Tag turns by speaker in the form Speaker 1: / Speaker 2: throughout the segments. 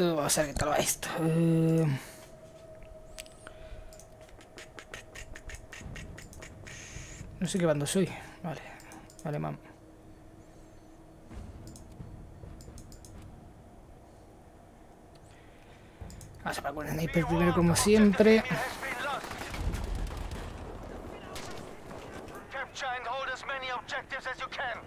Speaker 1: vamos a ver qué tal va esto. Eh, No sé qué bando soy. Vale, vale, mam. Vamos a poner sniper primero como siempre.
Speaker 2: Capture and hold as many objectives as you can.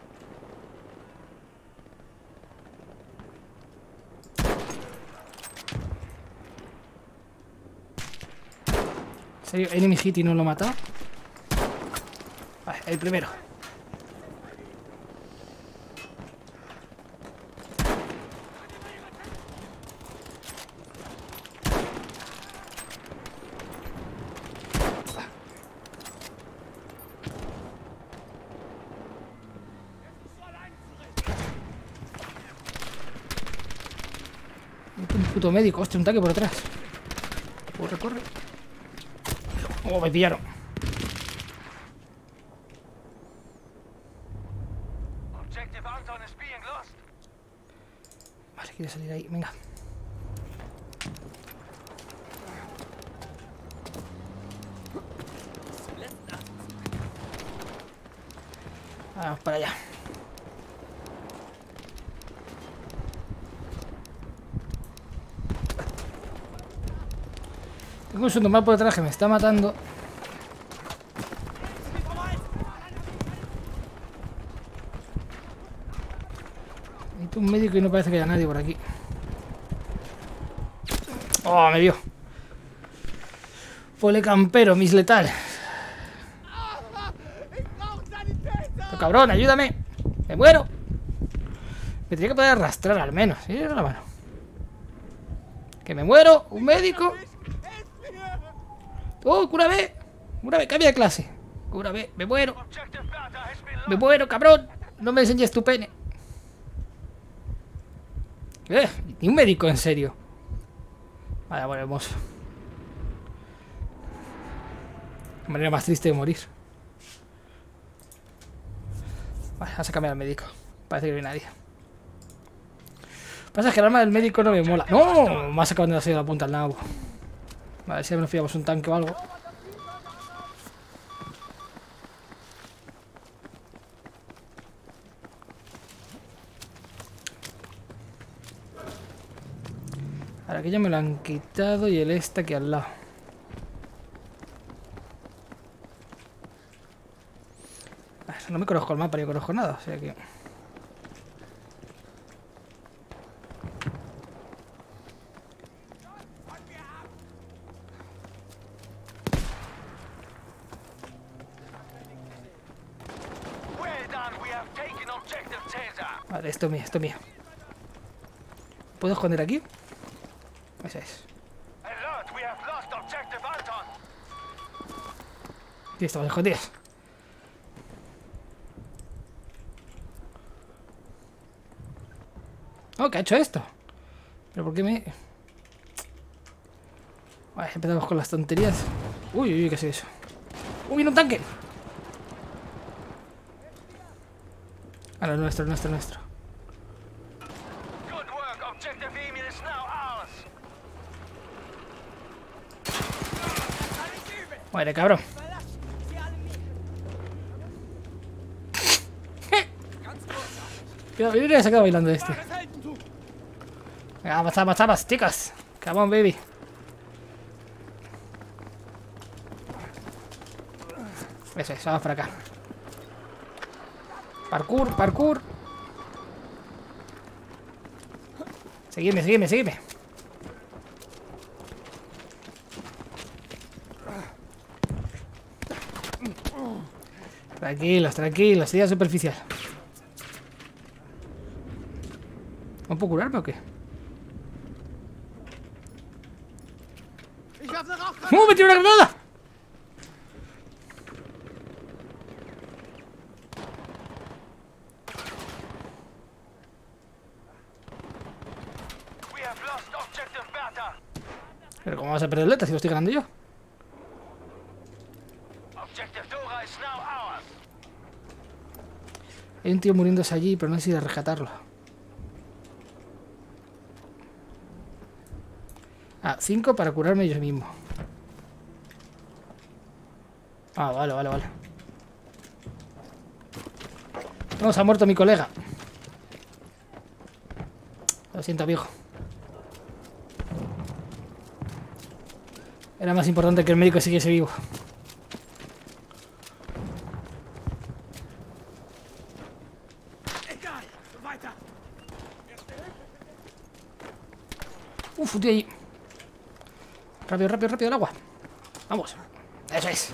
Speaker 1: ¿En serio? Enemy hit y no lo he matado. Vale, el primero. Un puto médico, hostia, un tanque por atrás. Corre, corre. Oh, me pillaron. Vale, quiere salir ahí, venga. Vamos para allá. Un subnormal por detrás que me está matando. Necesito un médico y no parece que haya nadie por aquí. Oh, me vio. Polecampero, mis letal. Cabrón, ayúdame. Me muero. Me tenía que poder arrastrar al menos. Que me muero. Un médico. Oh, cúrame. Cúrame, cambia de clase. Cúrame, me muero. Me muero, cabrón. No me enseñes tu pene. Eh, ni un médico, en serio. Vale, volvemos. Manera más triste de morir. Vale, vamos a cambiar al médico. Parece que no hay nadie. Pasa que el arma del médico no me mola. ¡No! Me ha sacado de la punta al nabo. Vale, si nos pillamos un tanque o algo. Ahora que ya me lo han quitado y el este aquí al lado. Ah, No me conozco el mapa ni conozco nada, o sea que...
Speaker 2: Well done, we have taken objective Caesar.
Speaker 1: Vale, esto es mío, esto es mío. ¿Puedo esconder aquí? Ese es. Aquí estamos escondidos. Oh, ¿qué ha hecho esto? ¿Pero por qué me...? Vale, empezamos con las tonterías. Uy, uy, uy, ¿qué es eso? ¡Uy, viene un tanque! Ah, no, nuestro, nuestro, nuestro.
Speaker 2: Good work, objective Emil is now ours.
Speaker 1: Muere, cabrón. Mira, mira, se ha quedado bailando este. Venga, vamos, vamos, vamos, chicos. Come on, baby. Eso es, vamos para acá. Parkour, parkour. Seguidme, seguidme, seguidme. Tranquilos, tranquilos, sería superficial. ¿No puedo curarme o qué? ¡Uh, me tiró una granada! Pero ¿cómo vas a perder letra si lo estoy ganando yo?
Speaker 2: Objective Dora is now ours.
Speaker 1: Un tío muriéndose allí, pero no sé si de rescatarlo. Ah, 5 para curarme yo mismo. Ah, vale, vale, vale. No, se ha muerto mi colega. Lo siento, viejo. Era más importante que el médico siguiese vivo. Uf, un tío ahí. Rápido, rápido, el agua. Vamos. Eso es.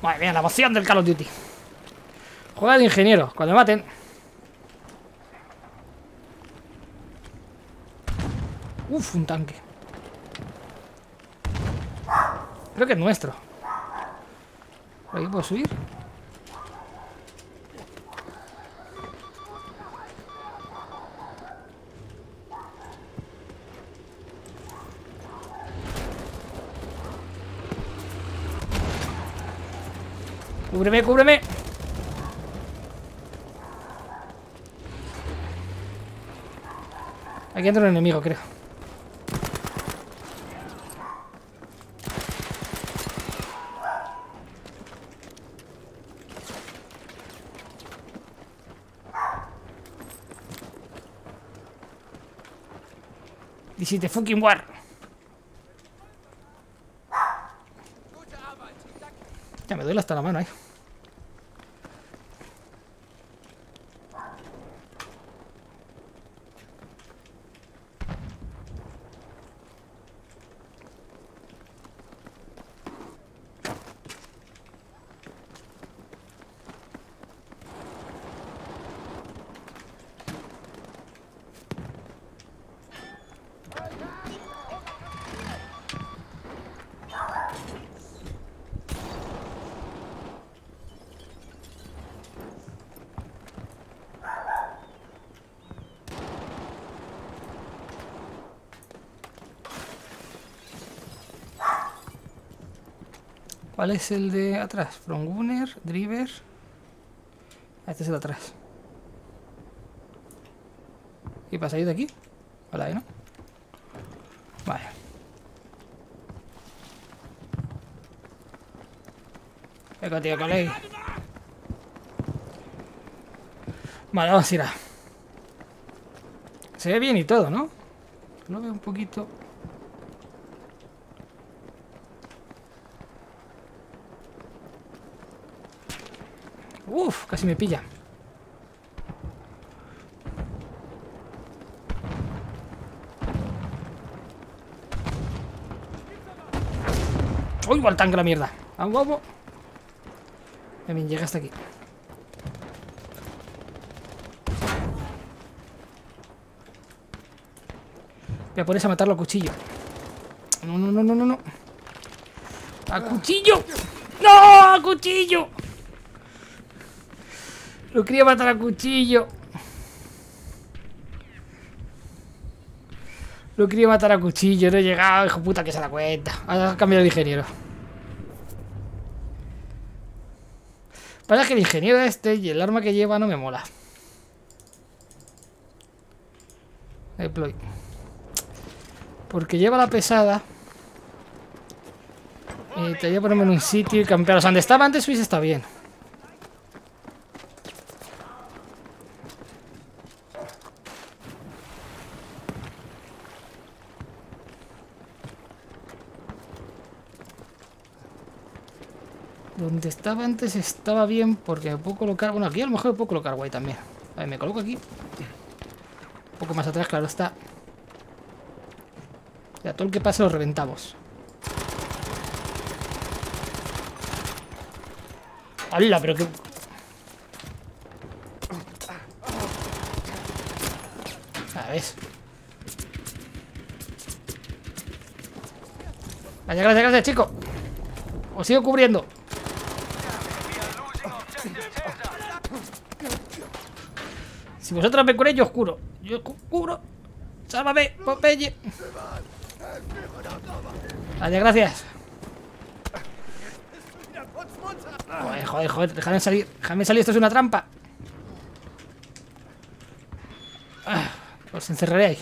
Speaker 1: Madre mía, la emoción del Call of Duty. Juega de ingeniero. Cuando me maten. Uf, un tanque. Creo que es nuestro. ¿Por aquí puedo subir? Cúbreme, cúbreme. Aquí entra un enemigo, creo. This is the fucking war. Ya me duele hasta la mano ahí. ¿Cuál es el de atrás? From Gunner, Driver. Ah, Este es el de atrás. ¿Y para salir de aquí? Hola, ahí, ¿no? Vale. Venga, tío, colega. Vale, vamos a ir a... Se ve bien y todo, ¿no? Lo veo un poquito... Uf, casi me pilla. ¡Uy, igual tanque la mierda! ¡Vamos, vamos! Bien, llega hasta aquí. Voy a ponerse a matarlo a cuchillo. No, no, no, no, no, no. ¡A cuchillo! ¡No! ¡A cuchillo! Lo quería matar a cuchillo. Lo quería matar a cuchillo, no he llegado, hijo puta que se da cuenta. Ha cambiado de ingeniero. Pasa que el ingeniero este y el arma que lleva no me mola. Deploy. Porque lleva la pesada. Y te voy a ponerme en un sitio y campear. O sea, donde estaba antes Swiss está bien. Donde estaba antes estaba bien porque me puedo colocar... Bueno, aquí a lo mejor me puedo colocar guay también. A ver, me coloco aquí. Un poco más atrás, claro está. Ya, todo el que pase lo reventamos. ¡Hala! Pero que... A ver. Gracias, gracias, gracias, chico. Os sigo cubriendo.
Speaker 2: We are losing objective Caesar.
Speaker 1: Si vosotros me curéis, yo os curo. Yo cu- curo. Sálvame, Popeye. Vale, gracias. Joder, joder, joder. Dejadme salir. Dejadme salir. Esto es una trampa. Ah, os encerraré ahí.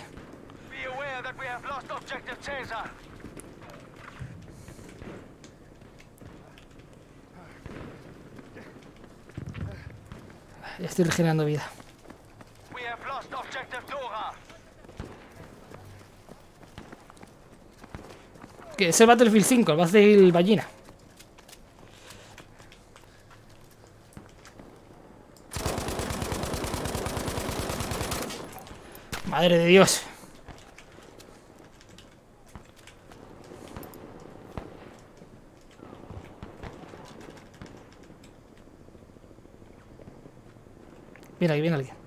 Speaker 1: Ya estoy regenerando vida.
Speaker 2: Lost objective Dora.
Speaker 1: Que es el Battlefield 5, el Battlefield Ballina. Madre de Dios. Viene aquí, viene alguien.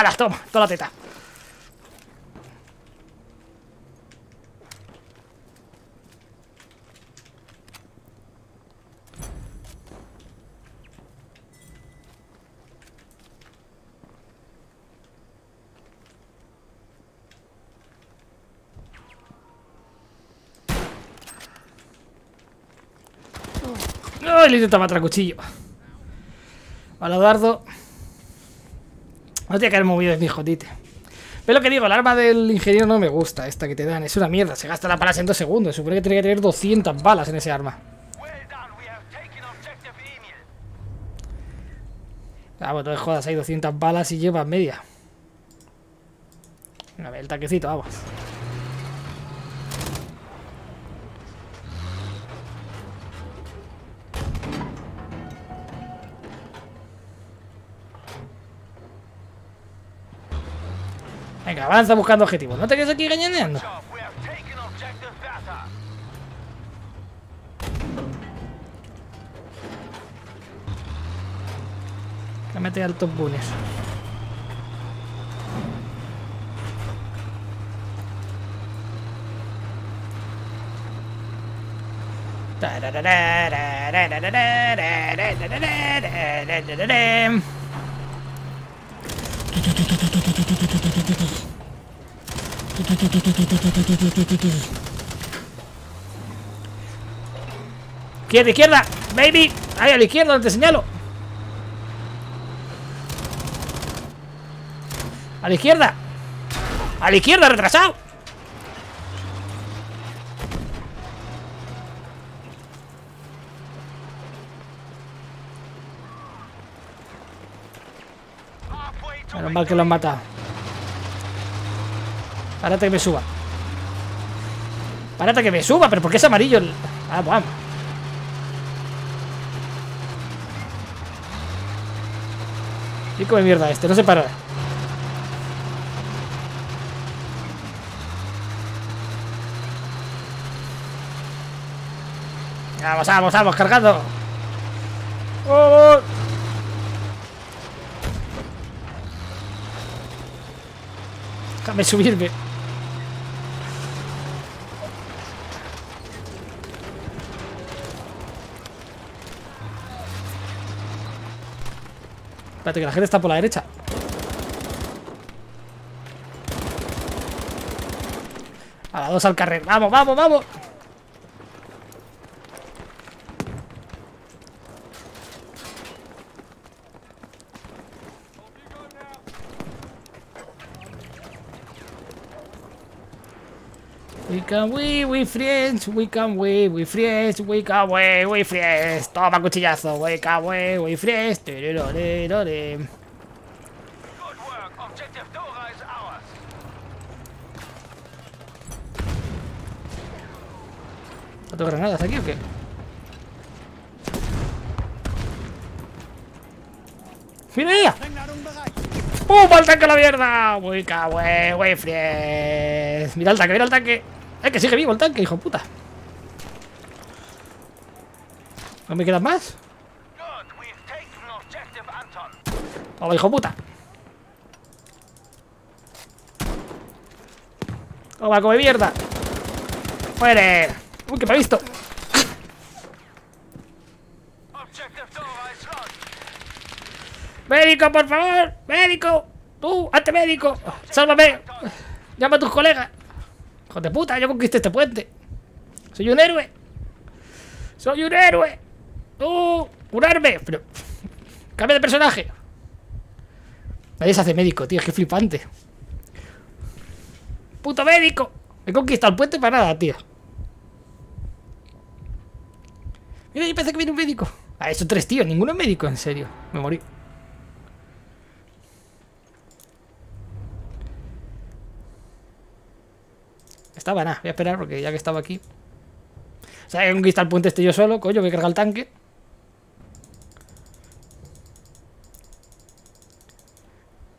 Speaker 1: ¡Hala, toma! Toda la teta. ¡Ay, le intento matar a cuchillo! Hola, Eduardo. No tiene que haber movido mi jodite. Pero lo que digo, el arma del ingeniero no me gusta, esta que te dan. Es una mierda, se gasta las balas en dos segundos. Supone que tiene que tener 200 balas en ese arma. Ah, bueno, no jodas, hay 200 balas y lleva media. A ver, el taquecito, vamos. Avanza buscando objetivos. No te quedes aquí gañaneando. Que mete altos bunes. Izquierda, izquierda, baby. Ahí a la izquierda, donde te señalo. A la izquierda. A la izquierda, retrasado. Menos mal que lo han matado. Párate que me suba. Párate que me suba, pero ¿por qué es amarillo? el- Ah, vamos. Y come mierda este, no se para. Vamos, vamos, vamos, cargando. ¡Oh! Déjame subirme. Que la gente está por la derecha. A la dos al carrer. ¡Vamos, vamos, vamos! Can we, we friends, we can we, we friends, we can we, we friends. Toma cuchillazo, we can we, we friends. Tirorororore.
Speaker 2: Good work. Objective Dora is ours.
Speaker 1: ¿No tengo granadas aquí o qué? ¡Mira ella! ¡Pum! ¡Al tanque a la mierda! ¡Uy, cabrón! ¡Uy, fries! Mira el tanque, mira el tanque. ¡Eh, que sigue vivo el tanque, hijo puta! ¿No me quedan más? ¡Toma, hijo de puta! ¡Toma, come mierda! ¡Muere! ¡Uy, que me ha visto! ¡Médico, por favor! ¡Médico! ¡Tú, ante médico! ¡Sálvame! ¡Llama a tus colegas! ¡Hijo de puta! Yo conquisté este puente. ¡Soy un héroe! ¡Soy un héroe! ¡Tú! ¡Curarme! Pero... ¡Cambia de personaje! Nadie se hace médico, tío, qué flipante. ¡Puto médico! He conquistado el puente para nada, tío. Mira, yo pensé que viene un médico. Ah, eso tres tíos, ninguno es médico, en serio. Me morí. Estaba nada, voy a esperar porque ya que estaba aquí. O sea, he conquistado el puente este yo solo, coño, voy a cargar el tanque.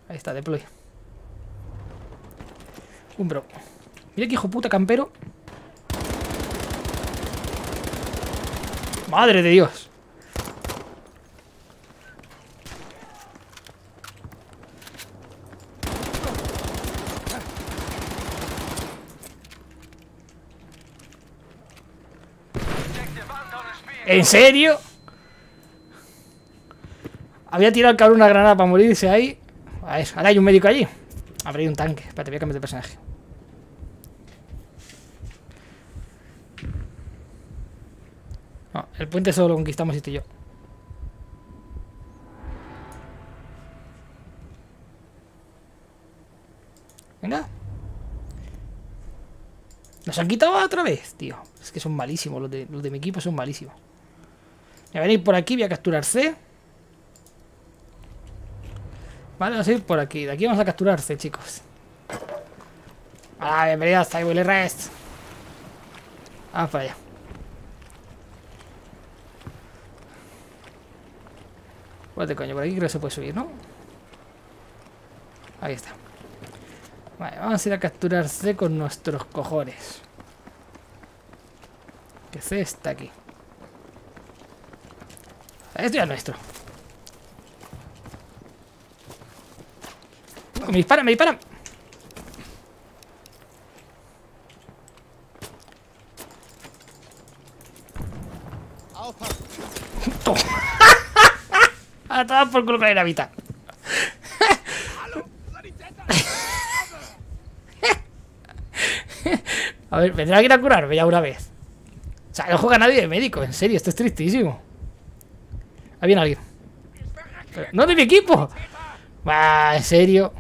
Speaker 1: Ahí está, deploy. Un bro. Mira que hijo puta campero. Madre de Dios. ¿En serio? Había tirado el cabrón una granada para morirse ahí. A ahora hay un médico allí. Habrá un tanque. Espérate, voy a cambiar de personaje. No, el puente solo lo conquistamos este y yo. Venga. Nos han quitado otra vez, tío. Es que son malísimos. Los de, los de mi equipo son malísimos. Voy a venir por aquí, voy a capturar C. Vale, vamos a ir por aquí. De aquí vamos a capturar C, chicos. Hola, bienvenidos a Willy Rest. Vamos para allá. Espérate, coño, por aquí creo que se puede subir, ¿no? Ahí está. Vale, vamos a ir a capturar C con nuestros cojones. Que C está aquí. Esto ya es nuestro. Me disparan, me disparan. A tomar por culo con la dinamita. A ver, vendrá que ir a curarme ya una vez. O sea, no juega nadie de médico, en serio, esto es tristísimo. Ahí viene alguien. ¡No de mi equipo! Va, en serio.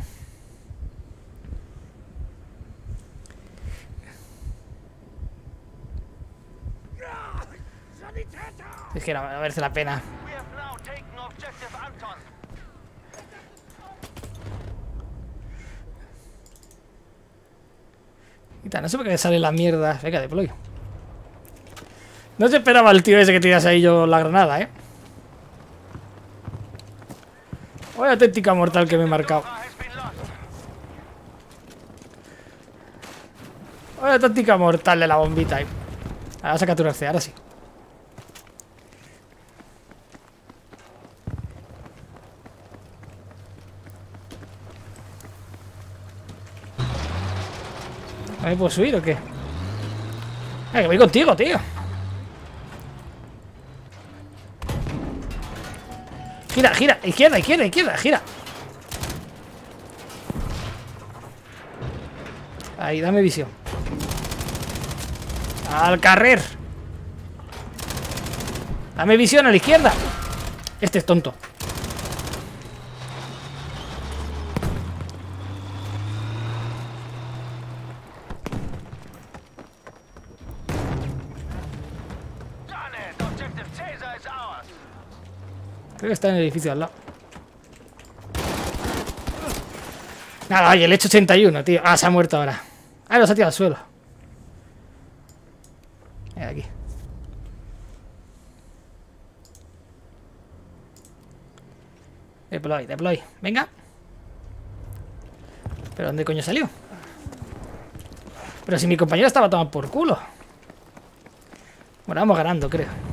Speaker 1: Es que no, no merece la pena. No sé por qué me sale la mierda. Venga, deploy. No se esperaba el tío ese que tiras ahí yo la granada, eh. Vaya auténtica mortal que me he marcado. Vaya táctica mortal de la bombita ahí. Ahora vamos a capturar C, ahora sí. ¿No me puedo subir o qué? Eh, que voy contigo, tío. Gira, gira, izquierda, izquierda, izquierda, gira. Ahí, dame visión. Al carrer. Dame visión a la izquierda. Este es tonto. Creo que está en el edificio al lado. Nada, oye, el hecho 81, tío. Ah, se ha muerto ahora. Ah, los ha tirado al suelo. Mira aquí. Deploy, deploy. Venga. ¿Pero dónde coño salió? Pero si mi compañero estaba tomando por culo. Bueno, vamos ganando, creo.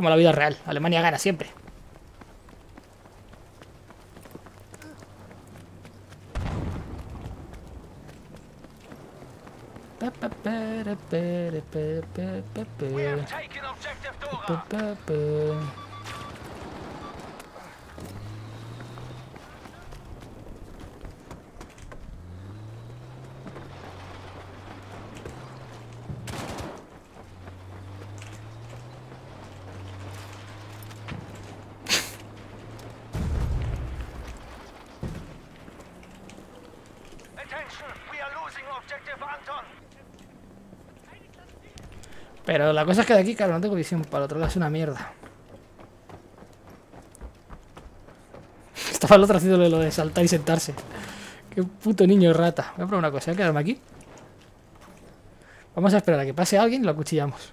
Speaker 1: Como la vida real. Alemania gana siempre. Pa, pa, para, para, pa, pa, pa, pa.
Speaker 2: We have taken objective
Speaker 1: Pa,
Speaker 2: Dora.
Speaker 1: pa, pa.
Speaker 2: Attention, we are losing objective Anton.
Speaker 1: Pero la cosa es que de aquí, claro, no tengo visión. Para el otro lado es una mierda. Estaba el otro haciéndole lo de saltar y sentarse. Qué puto niño rata. Voy a probar una cosa, voy a quedarme aquí. Vamos a esperar a que pase alguien y lo acuchillamos.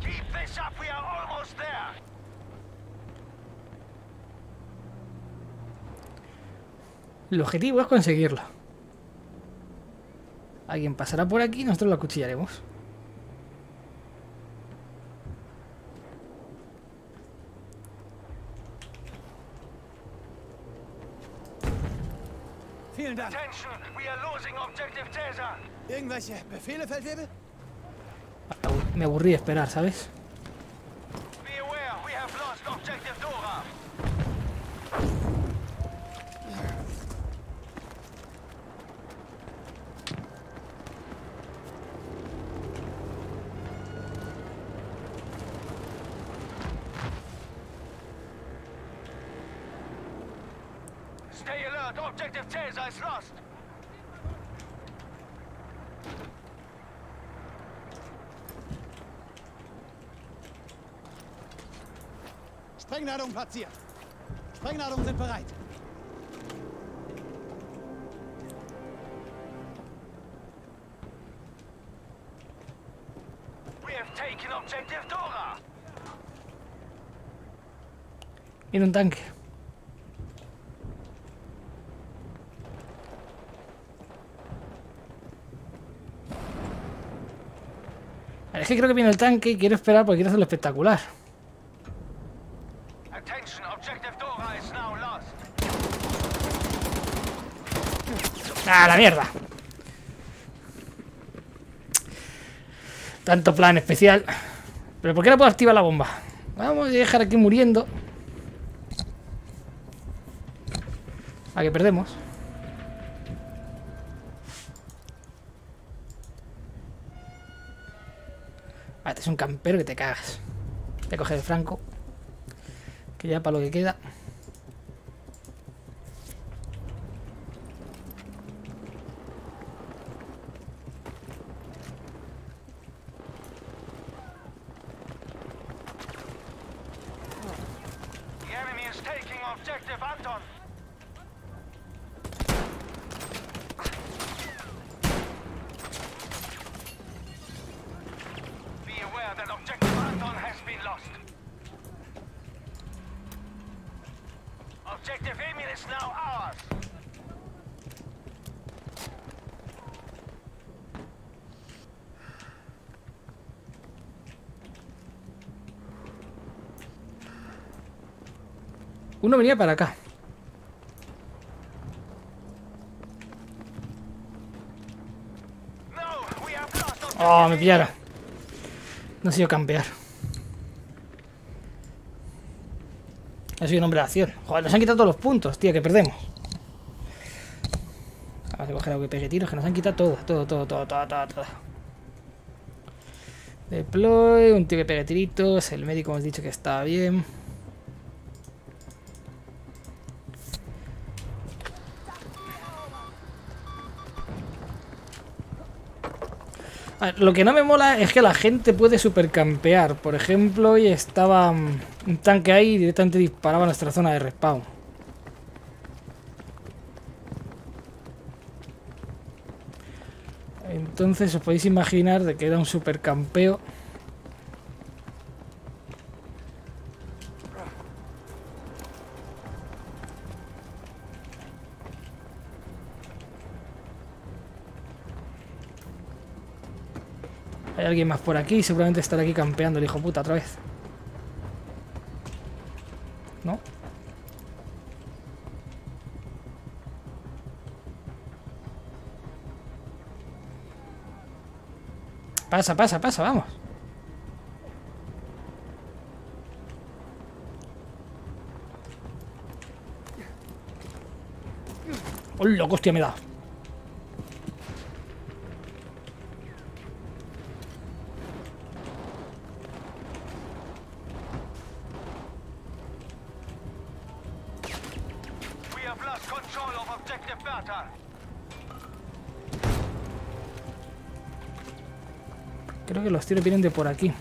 Speaker 2: Keep this up, we are almost there.
Speaker 1: El objetivo es conseguirlo. Alguien pasará por aquí y nosotros lo acuchillaremos.
Speaker 3: Vielen Dank.
Speaker 2: Attention, we are losing objective Caesar.
Speaker 3: Irgendwelche Befehle, Feldwebel?
Speaker 1: Me aburrí de esperar, ¿sabes?
Speaker 2: Be aware, we have lost objective Dora. Objective Caesar is lost.
Speaker 3: Sprengladung platziert. Sprengladungen sind bereit.
Speaker 2: We have
Speaker 1: Es que creo que viene el tanque y quiero esperar porque quiero hacerlo espectacular.
Speaker 2: Lost.
Speaker 1: ¡Ah, la mierda! Tanto plan especial. ¿Pero por qué no puedo activar la bomba? Vamos a dejar aquí muriendo. A que perdemos. Es un campero que te cagas. Voy a el franco. Que ya para lo que queda.
Speaker 2: The enemy is taking objective Anton. Be aware that objective Anton has been lost. Objective Emil is now ours.
Speaker 1: Uno venía para acá. Oh, me
Speaker 2: Emil.
Speaker 1: pillaron. No ha sido campear. Ha sido nombre de acción. Joder, nos han quitado todos los puntos, tío, que perdemos. Vamos a coger algo que pegue tiros, que nos han quitado todo, todo, todo, todo, todo, todo, todo. Deploy, un tío que pegue tiritos, el médico hemos dicho que está bien. Lo que no me mola es que la gente puede supercampear. Por ejemplo, hoy estaba mm, un tanque ahí y directamente disparaba nuestra zona de respawn. Entonces os podéis imaginar de que era un supercampeo. Alguien más por aquí, seguramente estará aquí campeando el hijo puta otra vez. ¿No? Pasa, pasa, pasa, vamos. ¡Hola, hostia me da! Los tiros de por aquí.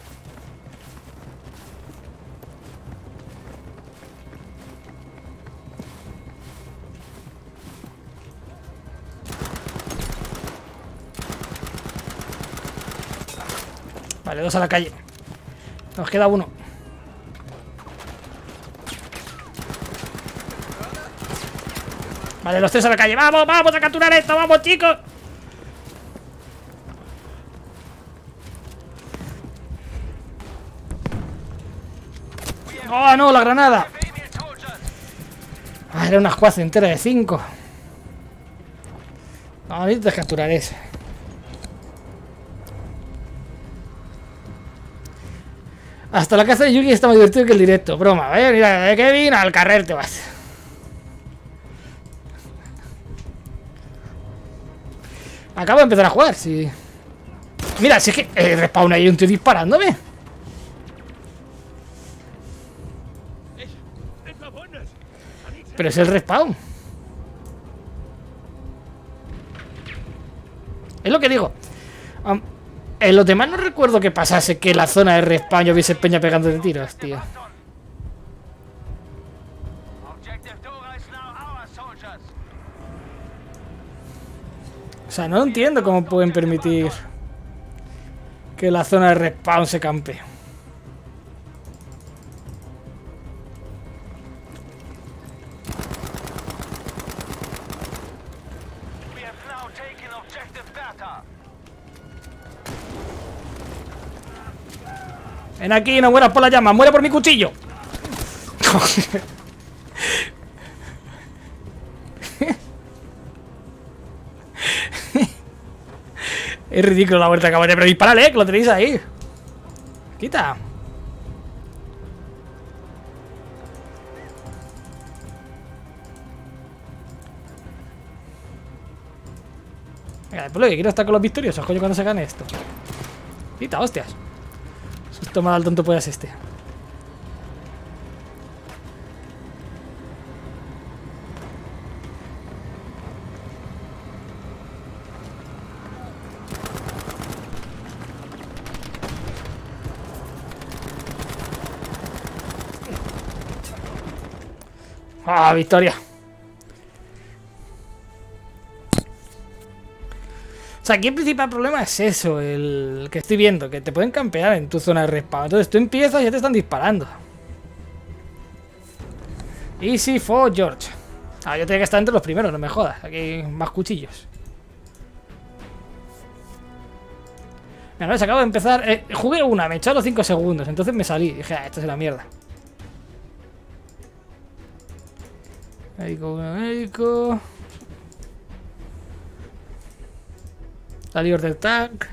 Speaker 1: Vale, dos a la calle. Nos queda uno. Vale, los tres a la calle. ¡Vamos, vamos a capturar esto! ¡Vamos, chicos! ¡Oh, no! ¡La granada! Ah, era una escuadra entera de 5. No, necesitas capturar ese. Hasta la casa de Yugi está más divertido que el directo. Broma, ¿eh? Mira, de Kevin al carrer te vas. Acabo de empezar a jugar, sí. Mira, si es que eh, respawn ahí un tío disparándome. Pero es el respawn. Es lo que digo. En los demás no recuerdo que pasase que la zona de respawn yo hubiese peña pegando de tiros, tío. O sea, no entiendo cómo pueden permitir que la zona de respawn se campe. Ven aquí, no mueras por la llama, muere por mi cuchillo. es ridículo la vuelta que acabo de pero disparale, que lo tenéis ahí. Quita. Venga, pues lo que quiero estar con los victoriosos, coño, cuando se gane esto. Quita, hostias. Susto mal al tonto puedas este. ¡Ah, victoria! Aquí el principal problema es eso, el que estoy viendo, que te pueden campear en tu zona de respawn. Entonces tú empiezas y ya te están disparando. Easy for George. Ah, yo tenía que estar entre los primeros, no me jodas. Aquí hay más cuchillos. Mira, no, acabo de empezar. eh, jugué una, me echaron los 5 segundos, entonces me salí. Dije, ah, esto es la mierda. Médico, médico. Salir del tank.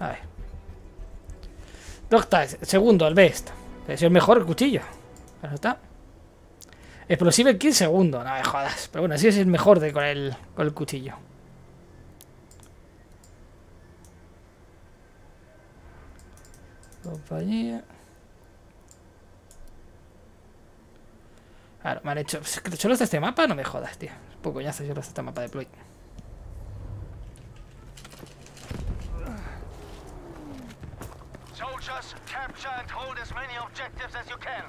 Speaker 1: A ver. Doctor, segundo, el best. Es el mejor el cuchillo. Pero está. Explosive kill segundo. No me jodas. Pero bueno, así es el mejor de con el, con el cuchillo. Compañía. Claro, me han hecho. ¿Solo está este mapa? No me jodas, tío. Poco coñazo solo está este mapa de Ploy.
Speaker 2: Soldiers, capture and hold as many objectives as you can.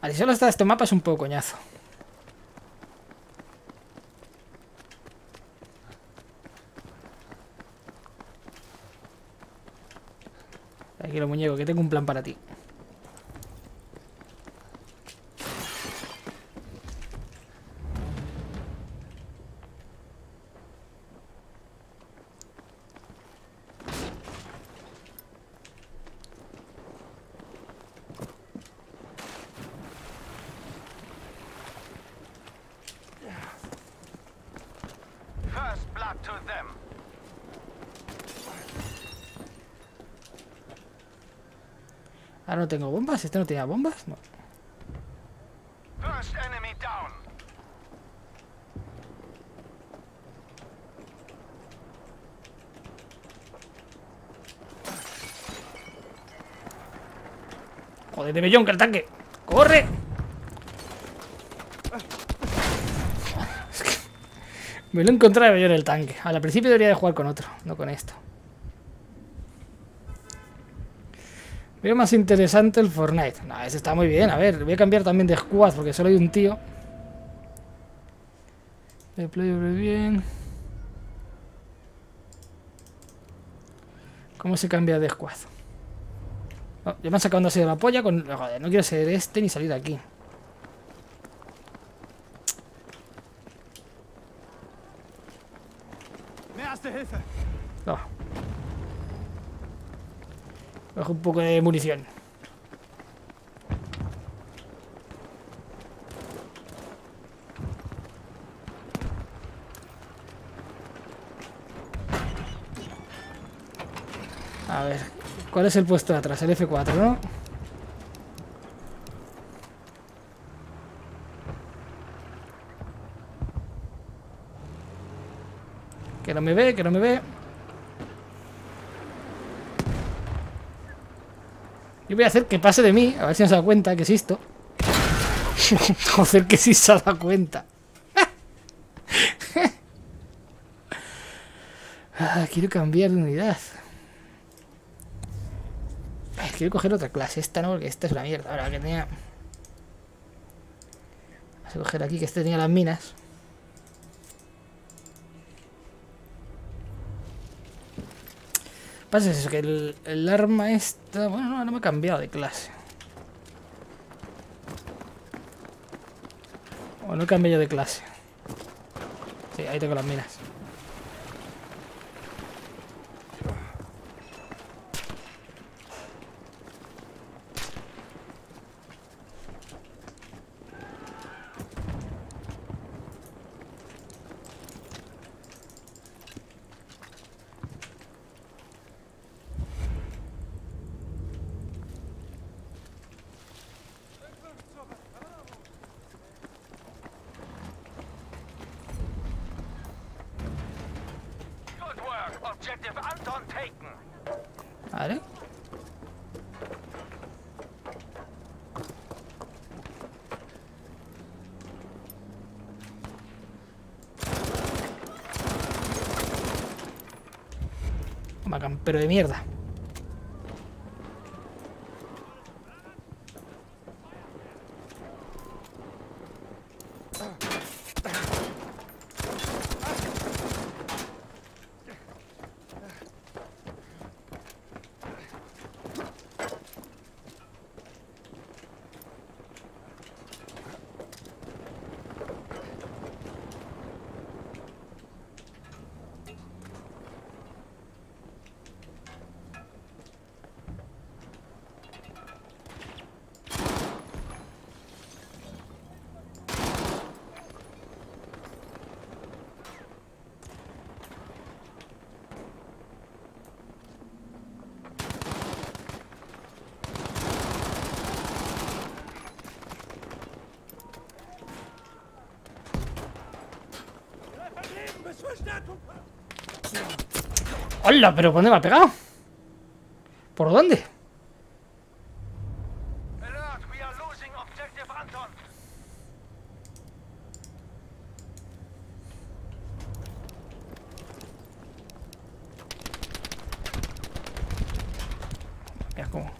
Speaker 1: Vale, si solo está este mapa es un poco coñazo. Tranquilo, muñeco, que tengo un plan para ti.
Speaker 2: First blood to them.
Speaker 1: Ahora no tengo bombas. ¿Este no tenía bombas? No. Joder, de bellón que el tanque. ¡Corre! Me lo he encontrado de bellón el tanque. Al principio debería de jugar con otro, no con esto. Veo más interesante el Fortnite. No, ese está muy bien. A ver, voy a cambiar también de squad porque solo hay un tío. Deploy bien. ¿Cómo se cambia de squad? Oh, ya me han sacado serie de la polla con... Joder, no quiero ser este ni salir de aquí. Un poco de munición. A ver, ¿cuál es el puesto de atrás? El F4, ¿no? Que no me ve, que no me ve. Yo voy a hacer que pase de mí, a ver si no se da cuenta que existo. Joder, que sí se dado cuenta. Ah, quiero cambiar de unidad. Quiero coger otra clase. Esta no, porque esta es una mierda. Ahora que tenía... Vamos a coger aquí que este tenía las minas. Pasa es eso, que el, el arma esta... Bueno, no, no me ha cambiado de clase. O no he cambiado yo de clase. Sí, ahí tengo las minas.
Speaker 2: Good work. Objective Anton taken.
Speaker 1: Vale. Campero de mierda. ¡Hola! ¿Pero dónde me ha pegado? ¿Por dónde? Cómo.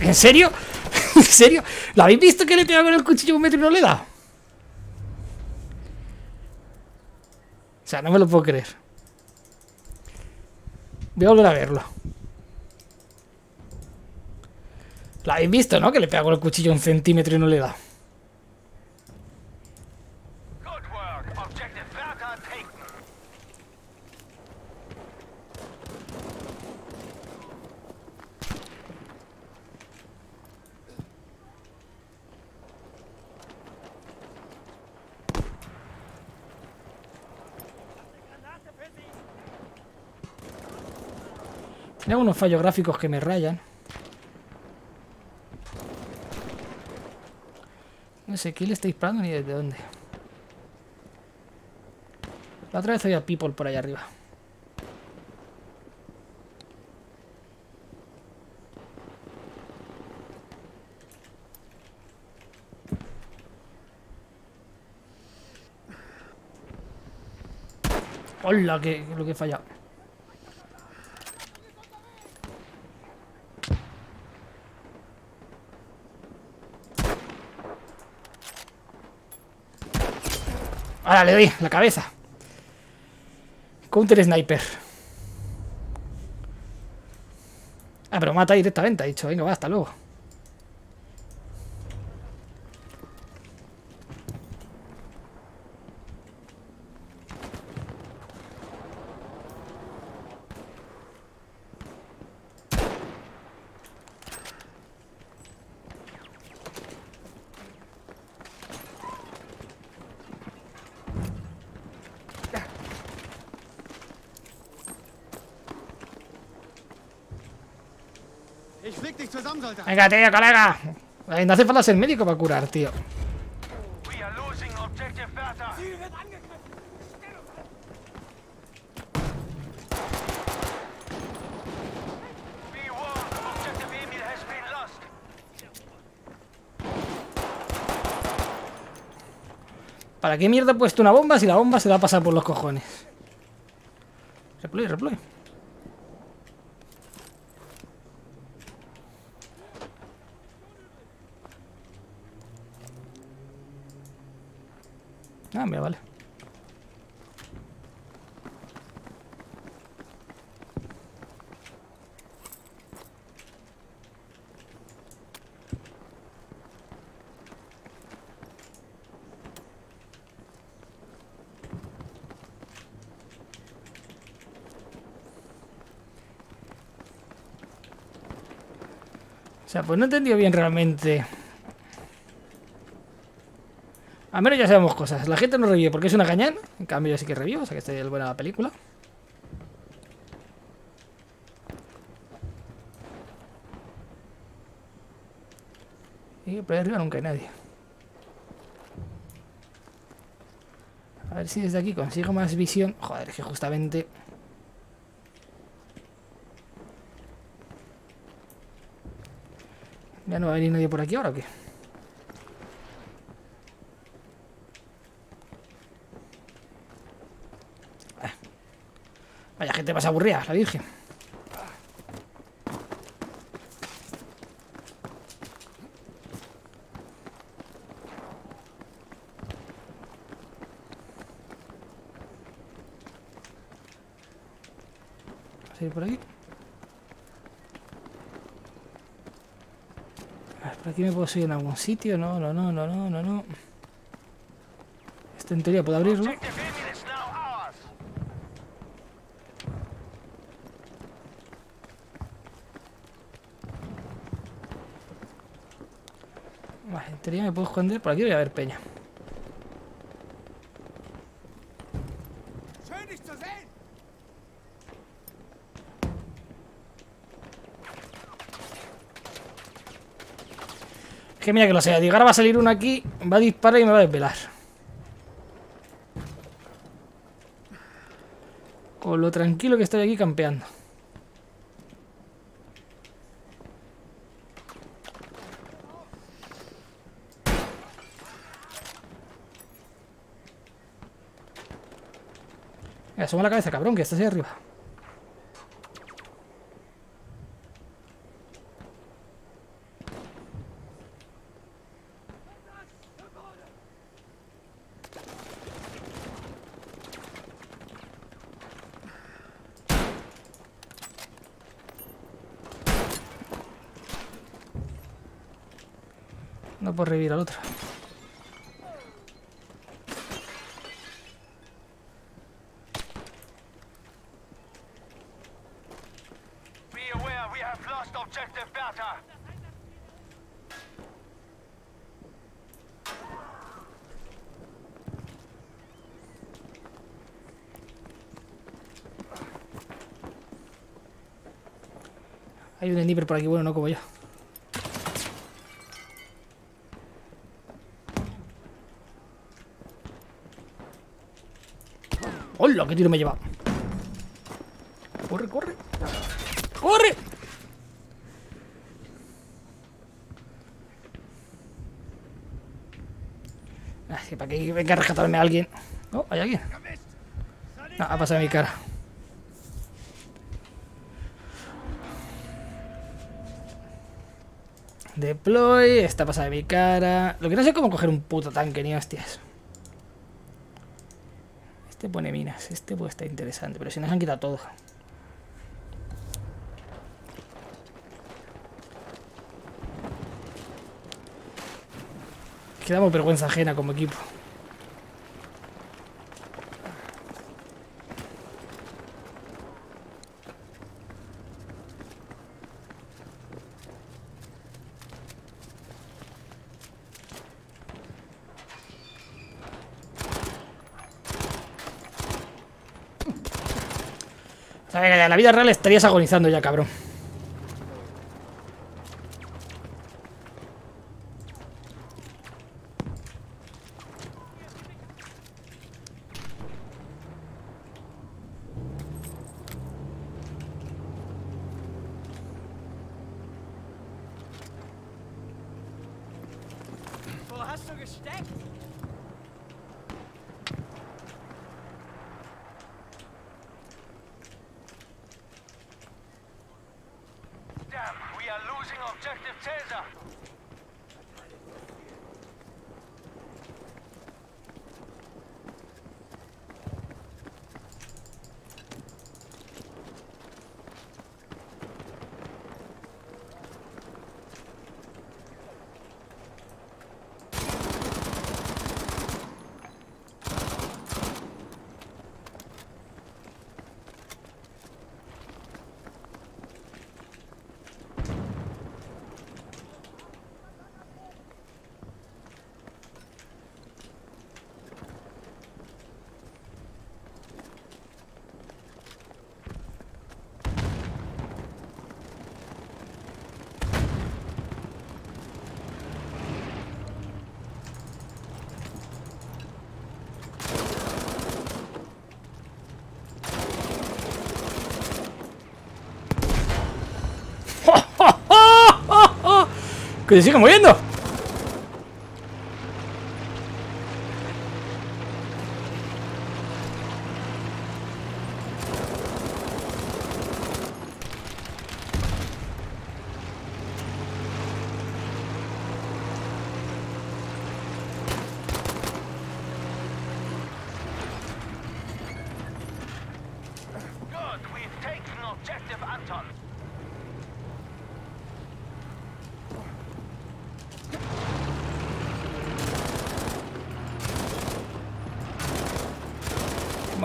Speaker 1: ¿En serio? ¿En serio? ¿Lo habéis visto que le pega con el cuchillo un metro y no le da? O sea, no me lo puedo creer. Voy a volver a verlo. Lo habéis visto, ¿no? Que le pega con el cuchillo un centímetro y no le da. Fallos gráficos que me rayan. No sé, ¿quién le está disparando ni desde dónde? La otra vez había people por ahí arriba. ¡Hola! Que lo que he fallado. Ahora le doy la cabeza. Counter Sniper. Ah, pero mata directamente, ha dicho. Venga, va, hasta luego. Venga, tío, colega. Ay, No hace falta ser médico para curar, tío. ¿Para qué mierda he puesto una bomba si la bomba se va a pasar por los cojones? Replay, replay. Ah, mira, vale. O pues no he entendido bien realmente. Al menos ya sabemos cosas. La gente no revive porque es una cañán. En cambio, yo sí que revivo, o sea que está buena la película. Y por ahí arriba nunca hay nadie. A ver si desde aquí consigo más visión. Joder, es que justamente... ¿Ya no va a venir nadie por aquí ahora o qué? Ah. Vaya gente más aburrida, la virgen. Vamos a ir por aquí. A ver, subir en algún sitio. No, no, no, no, no, no, no. Este en teoría puedo abrirlo. Vale, en teoría me puedo esconder. Por aquí voy a ver peña. Que mira que lo sea. Ahora va a salir uno aquí, va a disparar y me va a desvelar. Con lo tranquilo que estoy aquí campeando. Asoma la cabeza, cabrón, que estás ahí arriba. Hay un sniper por aquí, bueno, no como yo. ¡Hola! ¡Qué tiro me lleva! ¡Corre, corre! ¡Corre! Ah, para que venga a rescatarme a alguien. Oh, hay alguien. No, ha pasado mi cara. Deploy, está pasada de mi cara. Lo que no sé cómo coger un puto tanque, ni hostias. Este pone minas, este puede estar interesante, pero si nos han quitado todo. Quedamos vergüenza ajena como equipo. La vida real estarías agonizando ya, cabrón.
Speaker 3: Wo hast du gesteckt?
Speaker 2: Damn, we are losing objective Caesar.
Speaker 1: ¡Que se sigue moviendo!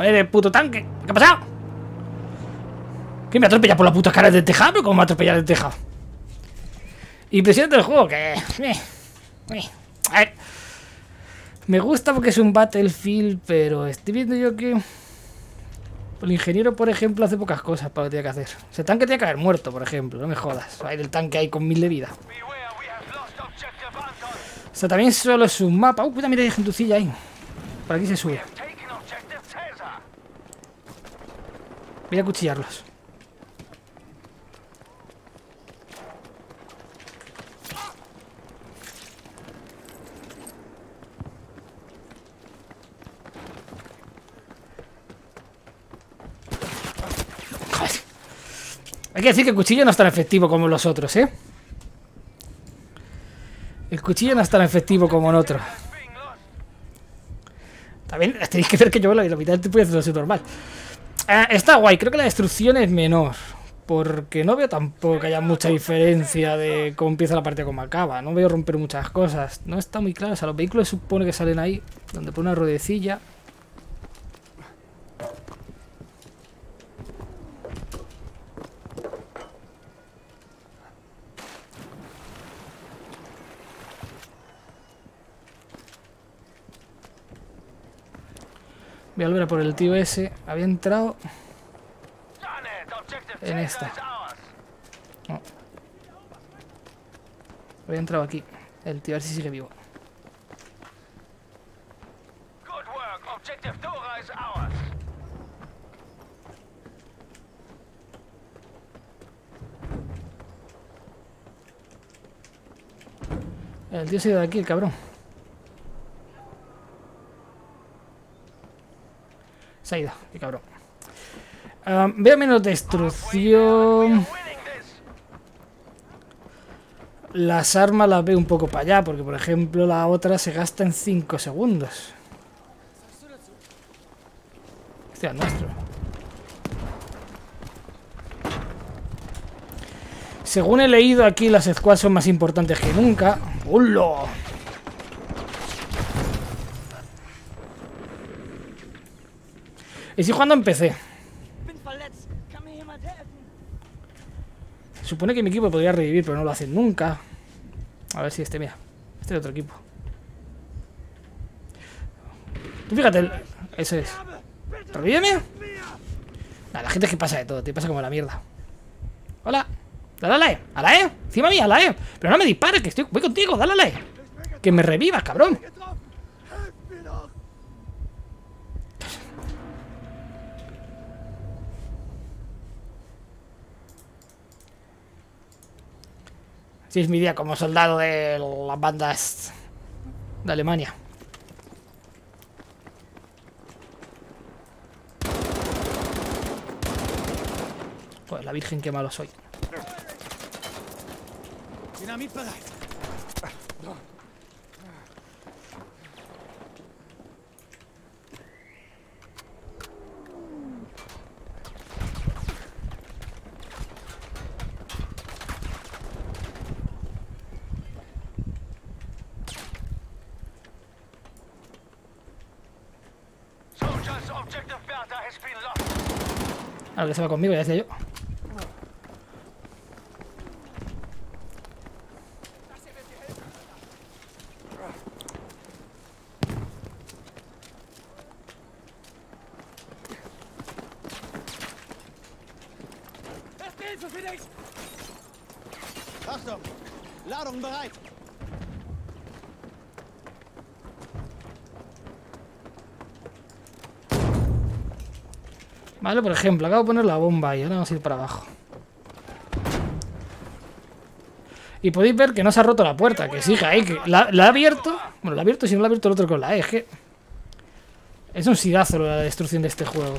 Speaker 1: Madre de puto tanque. ¿Qué ha pasado? ¿Qué me atropella por la puta cara del tejado? ¿Pero cómo me atropella del tejado? Impresionante el juego, que... eh, eh. Me gusta porque es un Battlefield, pero estoy viendo yo que... El ingeniero, por ejemplo, hace pocas cosas para lo que tiene que hacer. Ese tanque tiene que haber muerto, por ejemplo. No me jodas. El tanque ahí con mil de vida. O sea, también solo es un mapa. Uh, puta, mira, hay gentucilla ahí. Por aquí se sube. Voy a cuchillarlos. Hay que decir que el cuchillo no es tan efectivo como los otros, ¿eh? El cuchillo no es tan efectivo como en otros. También tenéis que ver que yo la mitad del tiempo voy haciendo normal. Ah, está guay, creo que la destrucción es menor. Porque no veo tampoco que haya mucha diferencia de cómo empieza la partida como acaba. No veo romper muchas cosas. No está muy claro. O sea, los vehículos supone que salen ahí, donde pone una ruedecilla. Voy a volver a por el tío ese. Había entrado en esta. Había entrado aquí. El tío, a ver si sigue vivo. El tío se ha ido de aquí, el cabrón. Ha ido, qué cabrón. Veo menos destrucción. Las armas las veo un poco para allá, porque por ejemplo la otra se gasta en 5 segundos. Este es nuestro. Según he leído aquí, las squads son más importantes que nunca. ¡Hola! Estoy jugando en PC. Supone que mi equipo podría revivir, pero no lo hacen nunca. A ver si este, mira. Este es otro equipo. Tú fíjate, el- eso es. ¿Revíveme? Nah, la gente es que pasa de todo, te pasa como la mierda. Hola. Dale a la E. A la E. Encima mía, a la E. Pero no me dispares, que estoy, voy contigo, dale a la E. Que me revivas, cabrón. Sí, es mi día como soldado de las bandas de Alemania. Joder, la virgen, qué malo soy.
Speaker 3: Bereit.
Speaker 2: Soldiers, objective Bertha has been lost.
Speaker 1: Ahora que se va conmigo, ya decía yo.
Speaker 4: Achtung! Ladung bereit!
Speaker 1: Vale, por ejemplo, acabo de poner la bomba y ahora vamos a ir para abajo. Y podéis ver que no se ha roto la puerta, que sigue ahí, que la, ha abierto. Bueno, la ha abierto si no la ha abierto el otro con la E, es que... Es un sidazo la destrucción de este juego.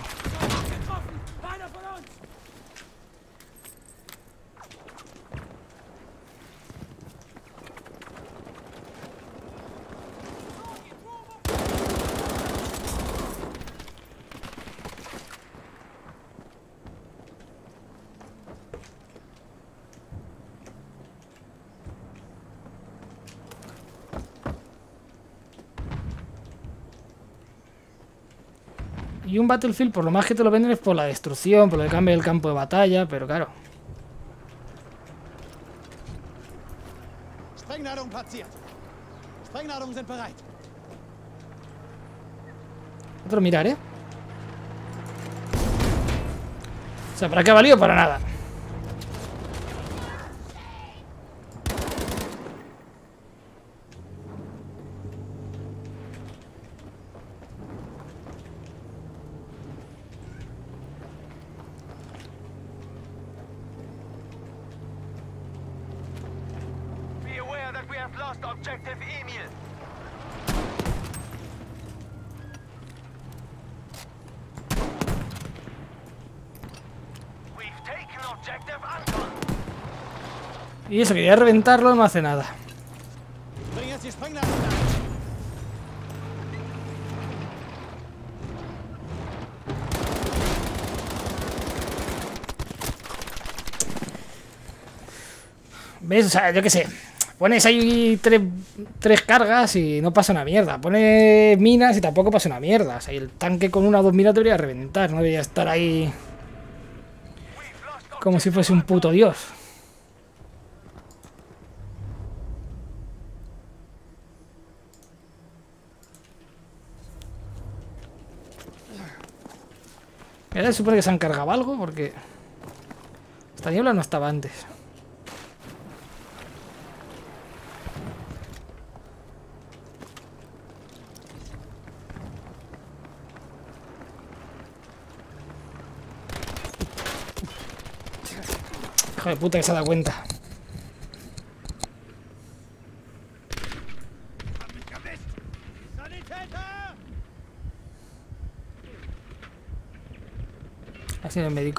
Speaker 1: Battlefield, por lo más que te lo venden es por la destrucción, por el cambio del campo de batalla, pero claro. Otro mirar, ¿eh? O sea, ¿para qué ha valido? Para nada.
Speaker 2: Be aware that we have lost objective Emil. We've taken objective Anton.
Speaker 1: Y eso, quería reventarlo, no hace nada. ¿Ves? O sea, yo qué sé. Pones ahí tres, tres cargas y no pasa una mierda. Pones minas y tampoco pasa una mierda. O sea, el tanque con una o dos minas debería reventar. No debería estar ahí como si fuese un puto dios. Se supone que se han cargado algo porque... Esta niebla no estaba antes. Hijo de puta que se ha dado cuenta. Así en el médico.
Speaker 2: We have lost objective Caesar.
Speaker 3: Ich blute! Helft mir!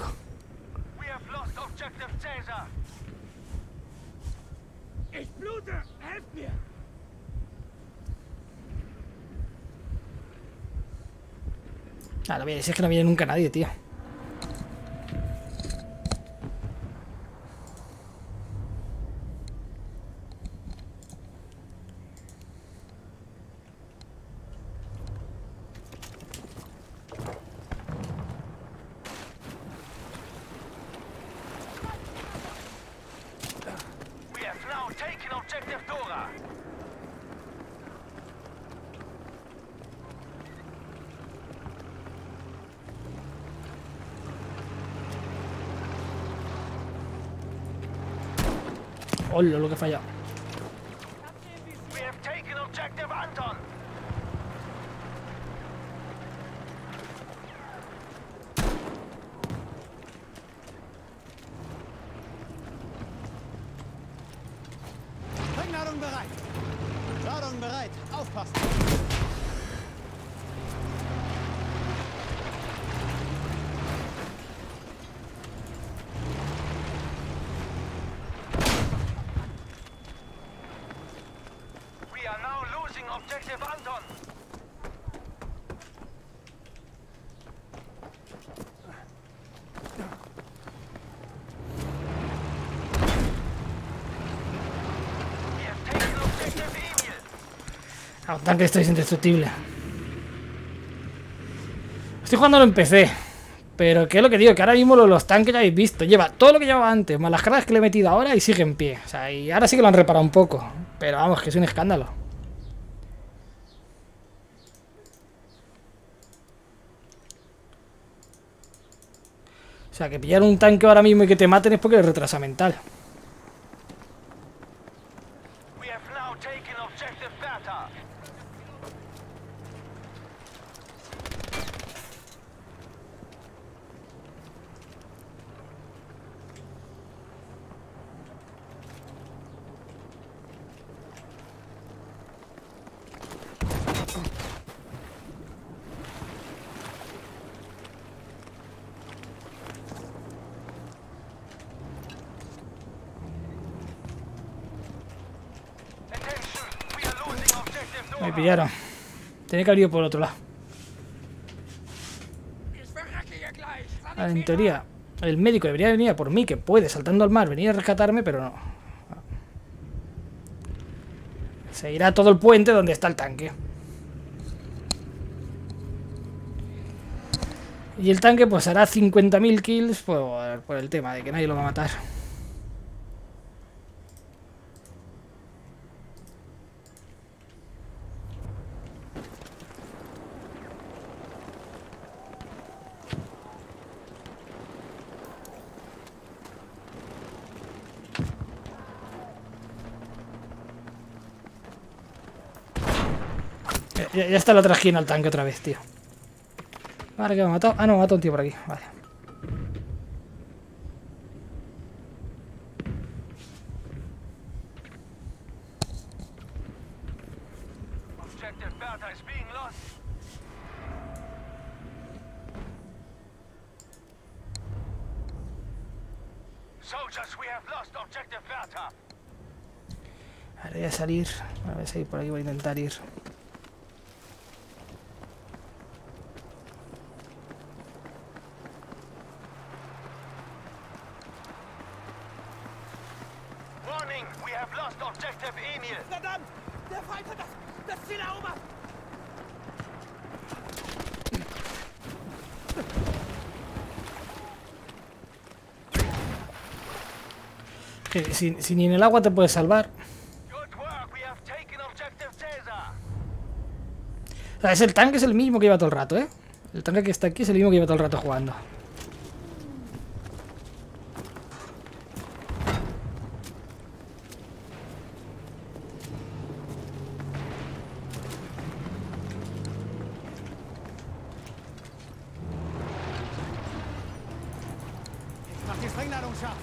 Speaker 1: Ah, lo voy a decir es que no viene nunca nadie, tío.
Speaker 2: We have now taken objective Dora.
Speaker 1: Hola, lo que he fallado.
Speaker 2: We have taken objective Anton.
Speaker 4: Sprengladung bereit. Ladung bereit. Aufpassen.
Speaker 2: We are now losing objective Anton. We have taken objective Emil.
Speaker 1: Un tanque esto es indestructible. Estoy jugando en PC. Pero que es lo que digo, que ahora mismo lo- los tanques ya habéis visto. Lleva todo lo que llevaba antes, más las cargas que le he metido ahora y sigue en pie. O sea, y ahora sí que lo han reparado un poco. Pero vamos, que es un escándalo. O sea, que pillar un tanque ahora mismo y que te maten es porque eres retrasa mental.
Speaker 2: We have now taken objective Bertha. Attention, we are losing objective
Speaker 1: Me
Speaker 2: Dora.
Speaker 1: Pillaron. Tenía que haber ido por otro lado. Ah, En teoría, el médico debería venir a por mí, que puede, saltando al mar, venir a rescatarme, pero no. Se irá todo el puente donde está el tanque. Y el tanque pues hará 50.000 kills por, por el tema de que nadie lo va a matar. Ya, está la otra esquina al tanque otra vez, tío. Vale, que me ha matado. Ah, no, me ha matado un tío por aquí. Vale. Ahora voy a salir. A ver si por ahí voy a intentar ir.
Speaker 2: We have lost objective Emil.
Speaker 3: Verdammt! Der Feind hat das, das Ziel erobert!
Speaker 1: Que si, si ni en el agua te puedes salvar. O sea, es el tanque es el mismo que lleva todo el rato, ¿eh? El tanque que está aquí es el mismo que lleva todo el rato jugando.
Speaker 4: Mach die Sprengladung scharf.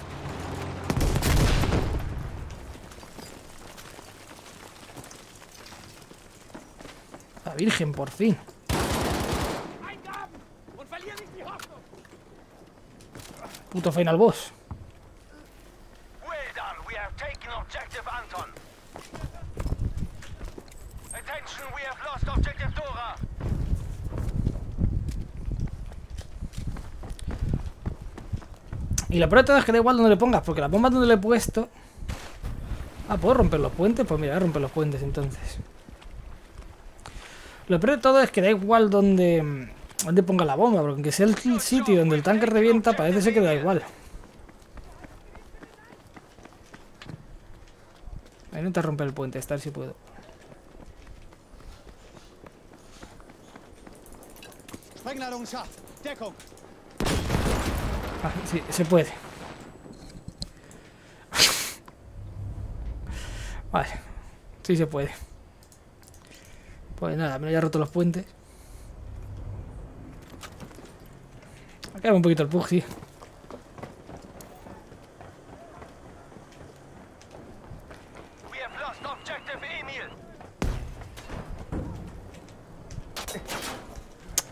Speaker 1: La Virgen, por fin.
Speaker 3: Eingaben! Und verlier nicht die Hoffnung!
Speaker 1: Puto final boss.
Speaker 2: Well done. We have taken objective Anton. We have lost objective Dora.
Speaker 1: Y lo peor de todo es que da igual donde le pongas, porque la bomba donde le he puesto... Ah, ¿puedo romper los puentes? Pues mira, voy a romper los puentes entonces. Lo peor de todo es que da igual donde, donde ponga la bomba, porque aunque sea el sitio donde el tanque revienta, parece ser que da igual. Voy a intentar romper el puente, esta a ver si puedo. Ah, sí, se puede. Vale. Sí se puede. Pues nada, me lo he roto los puentes. Quedado un poquito el pug, sí.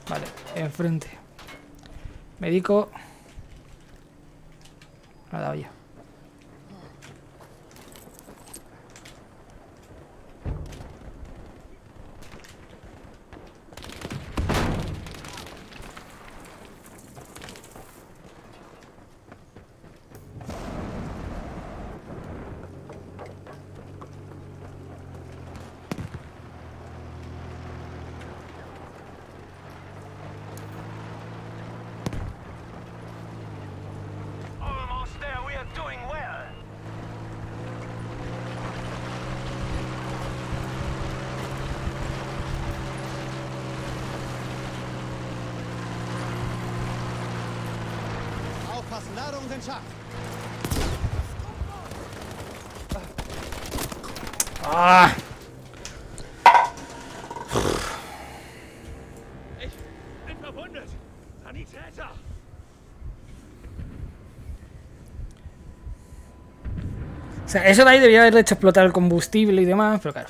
Speaker 1: Vale, enfrente. Médico. Me ha dado ya.
Speaker 2: Almost there. We are doing well.
Speaker 4: Aufpassen, Ladungen sind scharf.
Speaker 1: ¡Ah!
Speaker 3: Ich bin verwundet. Sanitäter!
Speaker 1: O sea, eso de ahí debería haberle hecho explotar el combustible y demás, pero claro.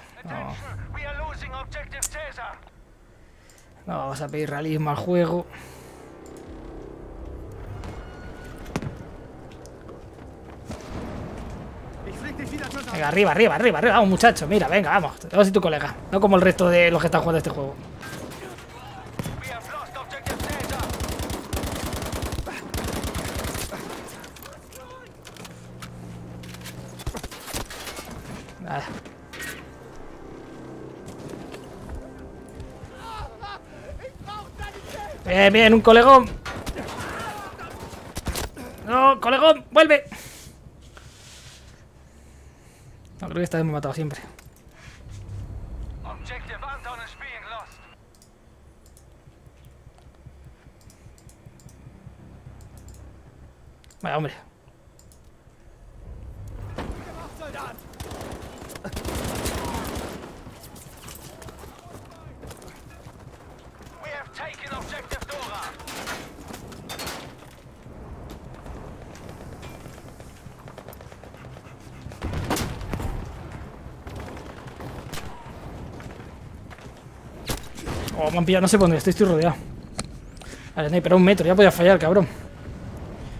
Speaker 1: No, vamos a pedir realismo al juego. Venga, arriba, arriba, arriba, arriba, vamos muchacho, mira, venga, vamos. Vamos y tu colega. No como el resto de los que están jugando este juego. Bien, bien, un colegón. No, colegón, vuelve. No, creo que esta vez me he matado siempre. Vaya, hombre.
Speaker 3: Soldat!
Speaker 2: We have taken objective Dora.
Speaker 1: Oh, me no sé por dónde estoy, estoy rodeado. Vale, sniper, a un metro, ya podía fallar, cabrón.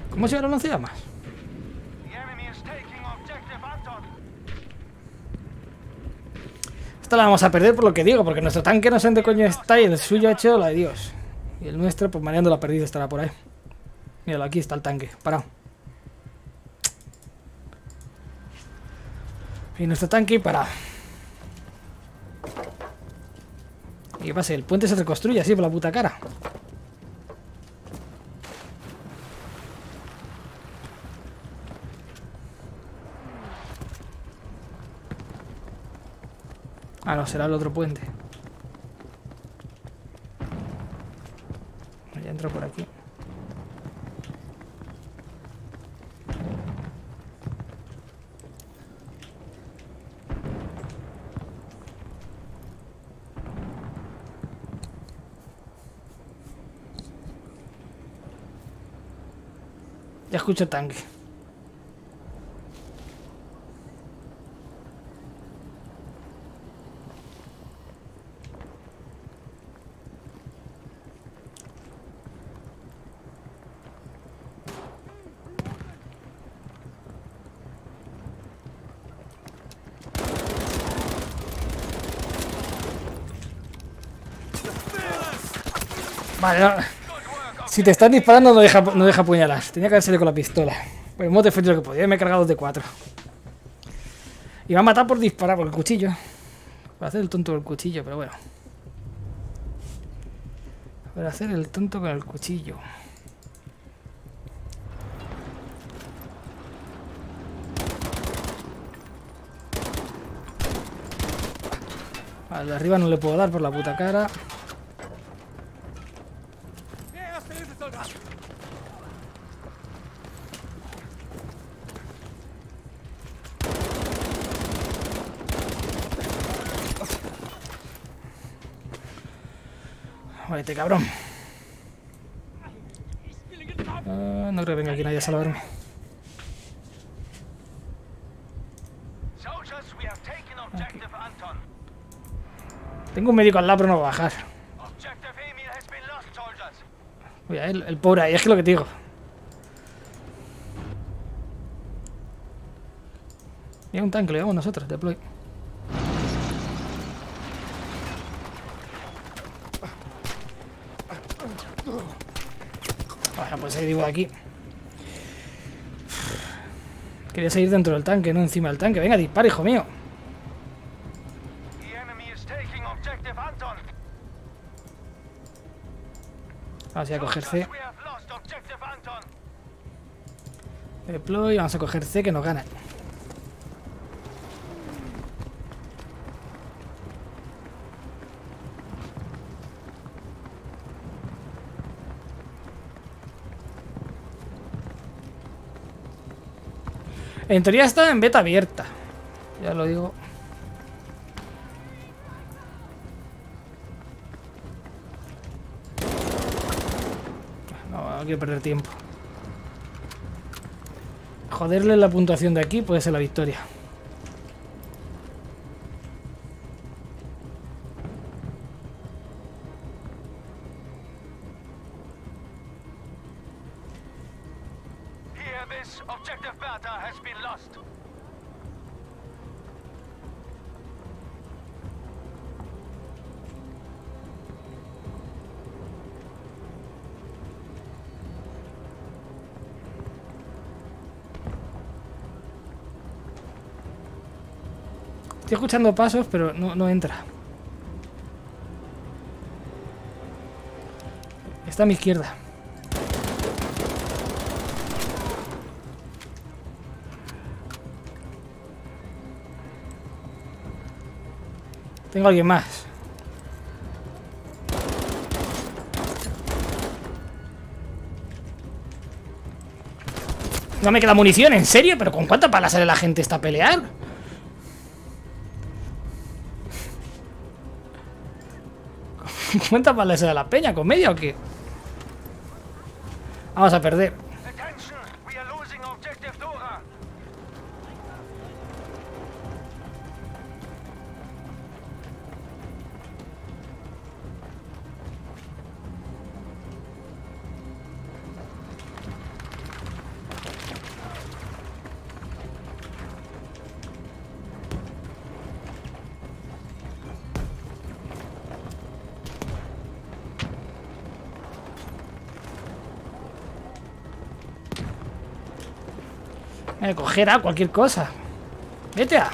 Speaker 1: ¿Cómo se llama el lanzallamas?
Speaker 2: The enemy is taking objective Anton.
Speaker 1: Esta la vamos a perder por lo que digo, porque nuestro tanque no sé dónde coño está y el suyo ha hecho la de Dios. Y el nuestro, pues mareando la perdida estará por ahí. Míralo, aquí está el tanque, parado. Y nuestro tanque parado. Qué pasa? El puente se reconstruye así por la puta cara. Ah, no, será el otro puente. escucha tanque. Vale, si te están disparando, no deja, no deja apuñalar. Tenía que haber con la pistola. Pues el modo de lo que podía. Me he cargado de 4. Y me ha matado por disparar por el cuchillo. Para hacer el tonto con el cuchillo, pero bueno. Para hacer el tonto con el cuchillo. Al de arriba no le puedo dar por la puta cara.
Speaker 3: Hilfesoldat!
Speaker 1: Muérete, cabrón. Ah, no creo que venga aquí nadie a salvarme.
Speaker 2: Anton.
Speaker 1: Tengo un médico al lado, pero no va a bajar.
Speaker 2: Objective Emil has been lost, soldiers.
Speaker 1: Mira, el, pobre ahí, es que lo que te digo. Mira un tanque, lo llevamos nosotros, deploy. Vaya, pues ahí digo aquí. Quería seguir dentro del tanque, no encima del tanque. Venga, dispara, hijo mío.
Speaker 2: The enemy is taking objective Anton.
Speaker 1: Vamos a ir a coger C.
Speaker 2: Soldiers, we have
Speaker 1: Deploy, vamos a coger C que nos gana. En teoría está en beta abierta. Ya lo digo. Perder tiempo. Joderle la puntuación de aquí puede ser la victoria. Escuchando pasos, pero no, no entra. Está a mi izquierda. Tengo a alguien más. No me queda munición, ¿en serio? ¿Pero con cuánta pala sale la gente esta a pelear? ¿Cuántas balas se da la peña? ¿Con media o qué? Vamos a perder. Cualquier cosa. Vete a.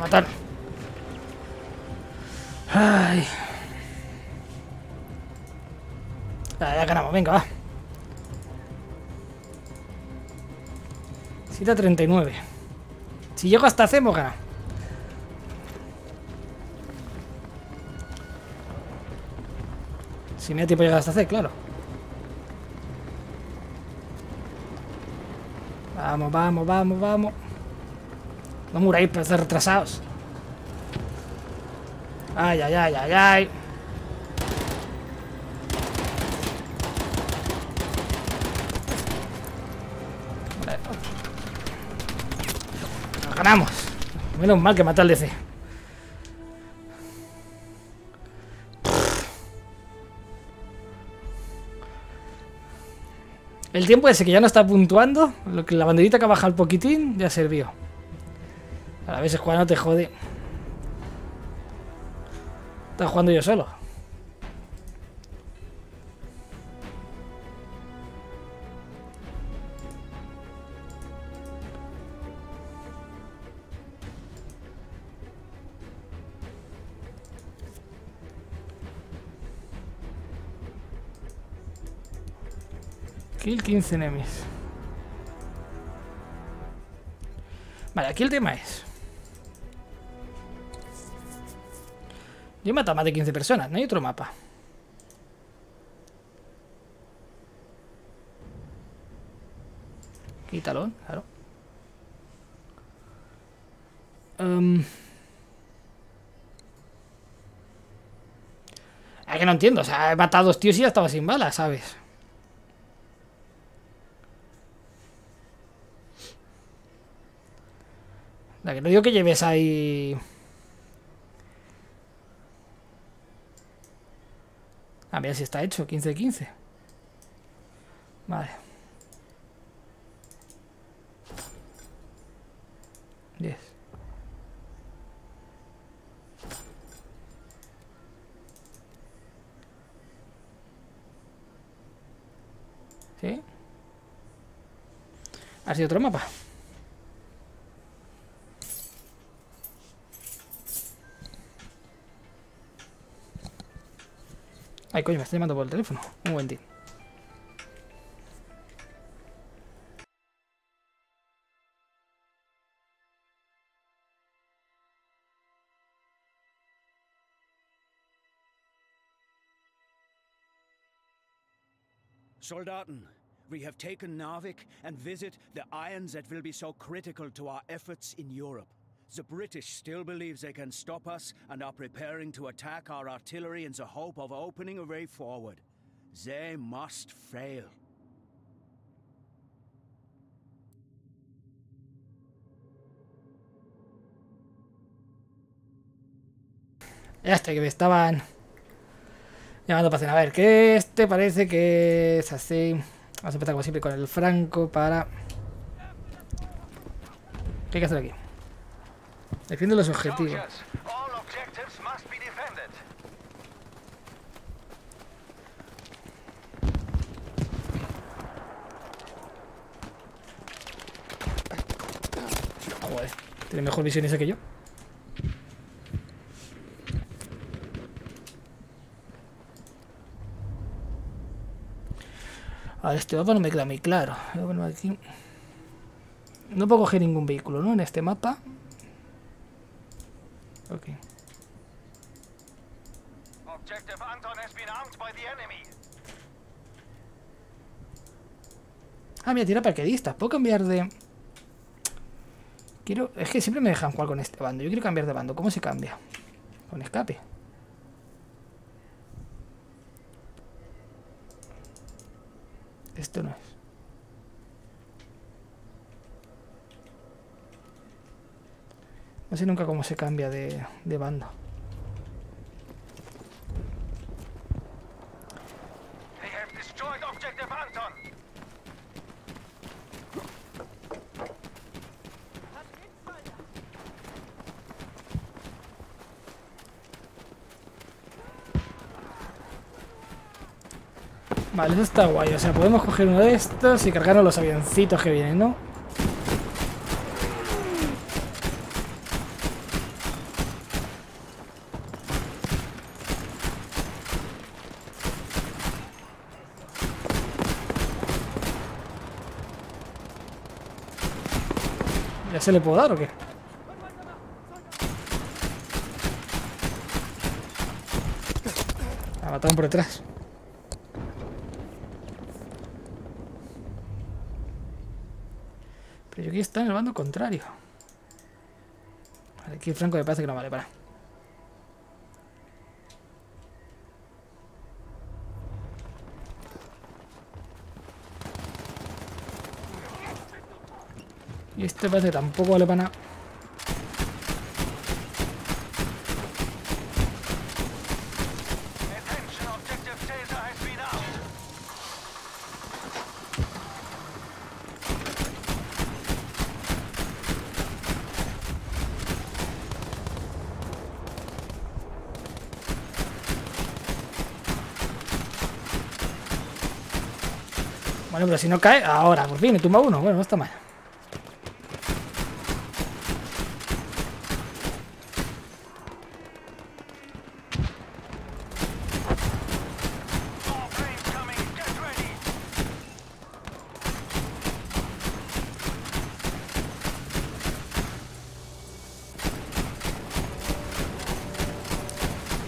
Speaker 1: Matar. Ay. Ya, ya ganamos, venga, va. 7 a 39. Si llego hasta C, hemos ganado. Si me da tiempo llegar hasta C, claro. Vamos, vamos, vamos, vamos. No muráis por estar retrasados. Ay, ay, ay, ay, ay. Menos mal que mata al DC. El tiempo ese que ya no está puntuando, lo que la banderita que ha bajado poquitín, ya sirvió. A veces cuando te jode. Estaba jugando yo solo. 15 enemies. Vale, aquí el tema es. Yo he matado más de 15 personas, no hay otro mapa. Quítalo, claro. Em. Es que no entiendo, o sea, he matado a dos tíos y ya estaba sin balas, ¿sabes? Que no digo que lleves ahí... A ver si está hecho, 15 de 15. Vale. 10. ¿Sí? Ha sido otro mapa. Ay, coño, me está llamando por el teléfono. Un momentín.
Speaker 5: Soldaten, we have taken Narvik and visit the irons that will be so critical to our efforts in Europe. The British still believe they can stop us and are preparing to attack our artillery in the hope of opening a way forward. They must fail.
Speaker 1: Ya está, que me estaban llamando para cenar. A ver, que este parece que es así. Vamos a empezar como siempre con el franco para... ¿Qué hay que hacer aquí? Defiende los objetivos. Joder, tiene mejor visión ese que yo. A ver, este mapa no me queda muy claro. Voy a aquí. No puedo coger ningún vehículo, ¿no? En este mapa. Ok.
Speaker 2: Objective Anton has been armed by the enemy.
Speaker 1: Ah, mira, tira paraquedistas. Puedo cambiar de... Quiero... Es que siempre me dejan jugar con este bando. Yo quiero cambiar de bando. ¿Cómo se cambia? Con escape. Esto no es. No sé nunca cómo se cambia de, de bando. Vale, eso está guay. O sea, podemos coger uno de estos y cargarnos los avioncitos que vienen, ¿no? Se le puedo dar o qué? La mataron por detrás. Pero yo aquí está en el bando contrario. Vale, aquí el franco me parece que no vale para. Este parece tampoco vale para nada. Bueno, pero si no cae... Ahora, por fin, me tumba uno. Bueno, no está mal.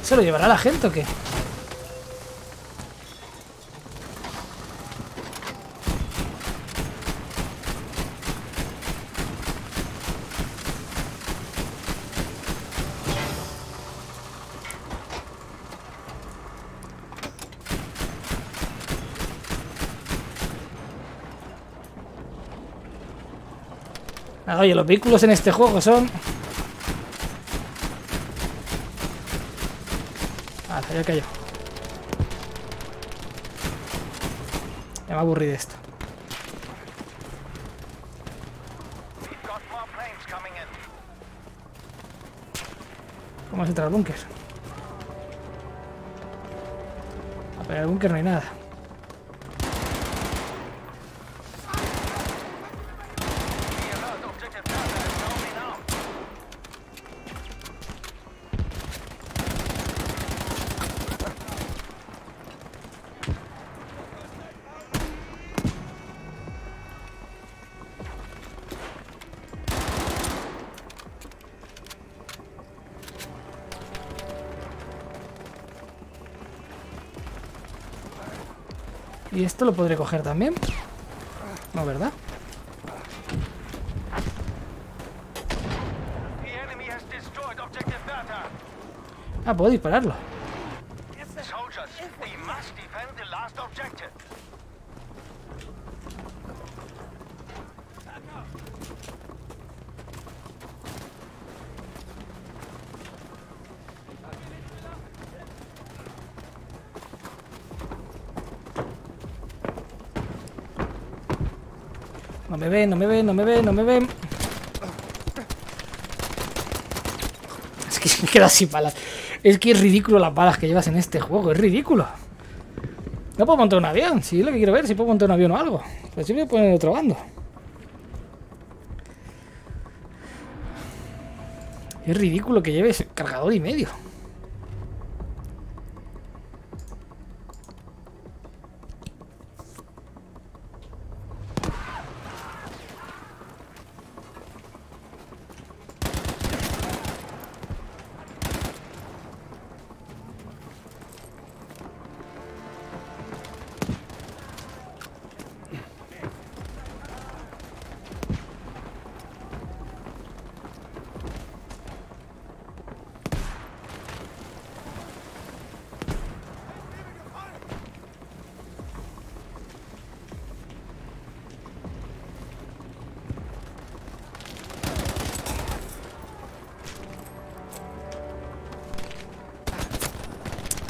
Speaker 1: ¿Se lo llevará la gente o qué? Oye, los vehículos en este juego son... Ya cayó. Ya me aburrí de esto. ¿Cómo has entrado al búnker? Ah, pero el búnker no hay nada. Esto lo podré coger también? No, ¿verdad? Ah, puedo dispararlo.
Speaker 2: Soldiers, we must defend the last objective.
Speaker 1: No me ven, no me ven, no me ven, no me ven. Es que me queda sin balas. Es que es ridículo las balas que llevas en este juego, es ridículo. No puedo montar un avión, si es lo que quiero ver, si puedo montar un avión o algo. Si me voy a poner otro bando. Es ridículo que lleves cargador y medio.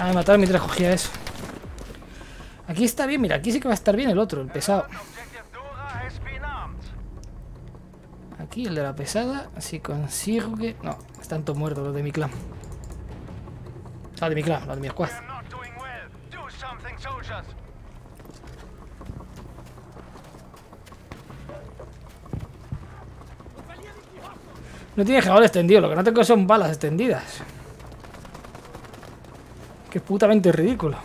Speaker 1: Me mataron mientras cogía eso. Aquí está bien, mira, aquí sí que va a estar bien el otro, el pesado. Aquí el de la pesada, si consigo que... No, están todos muertos los de mi clan. Ah, de mi clan, los de mi
Speaker 2: soldiers.
Speaker 1: No tiene generador extendido, lo que no tengo son balas extendidas. Que putamente ridículo.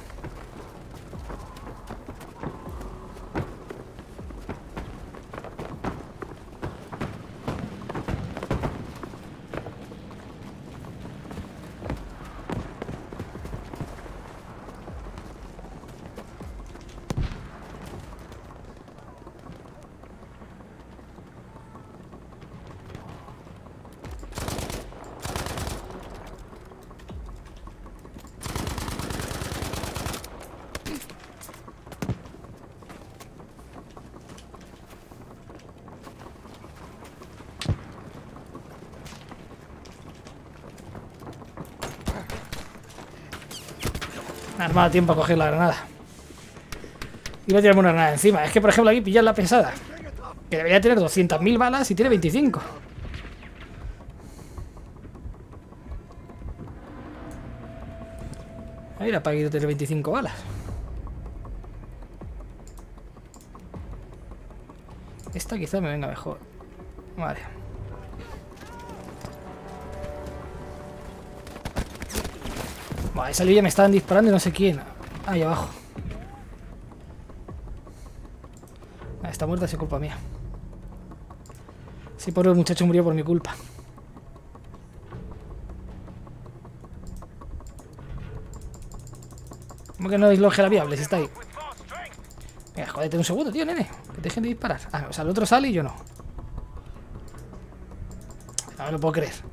Speaker 1: No me dado tiempo a coger la granada. Iba a tirarme una granada encima. Es que, por ejemplo, aquí pillas la pesada. Que debería tener 200.000 balas y tiene 25. Ahí la paguito tener 25 balas. Esta quizá me venga mejor. Vale. Vale, esa línea me estaban disparando y no sé quién. Ahí abajo. Ah, Está muerta, es culpa mía. Sí, pobre muchacho murió por mi culpa. ¿Cómo que no disloje la viable si está ahí? Venga, jodete un segundo, tío, nene. Que dejen de disparar. Ah, o sea, el otro sale y yo no. No me lo puedo creer.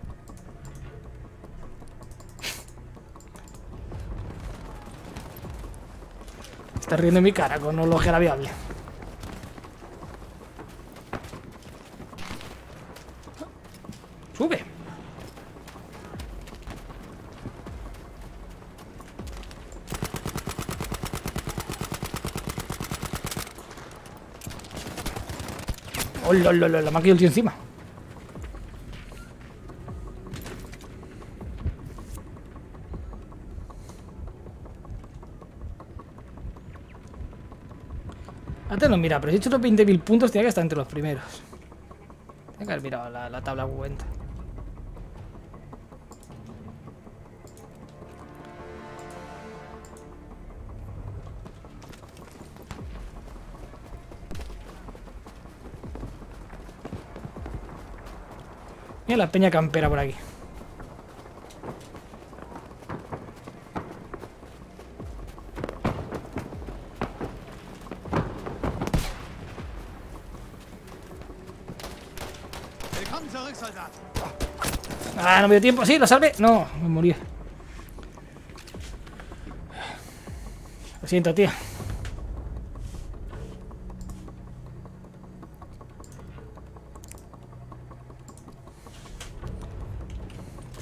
Speaker 1: Riendo en mi cara con un ojera viable. Sube. Oh, lo, lo, lo, la me ha caído el tío encima. Mira, pero si he hecho los 20.000 puntos, tenía que estar entre los primeros. Tenía que haber mirado la, la tabla cuenta. Mira la peña campera por aquí. Tiempo. Sí, lo salvé. No, me morí. Lo siento, tío.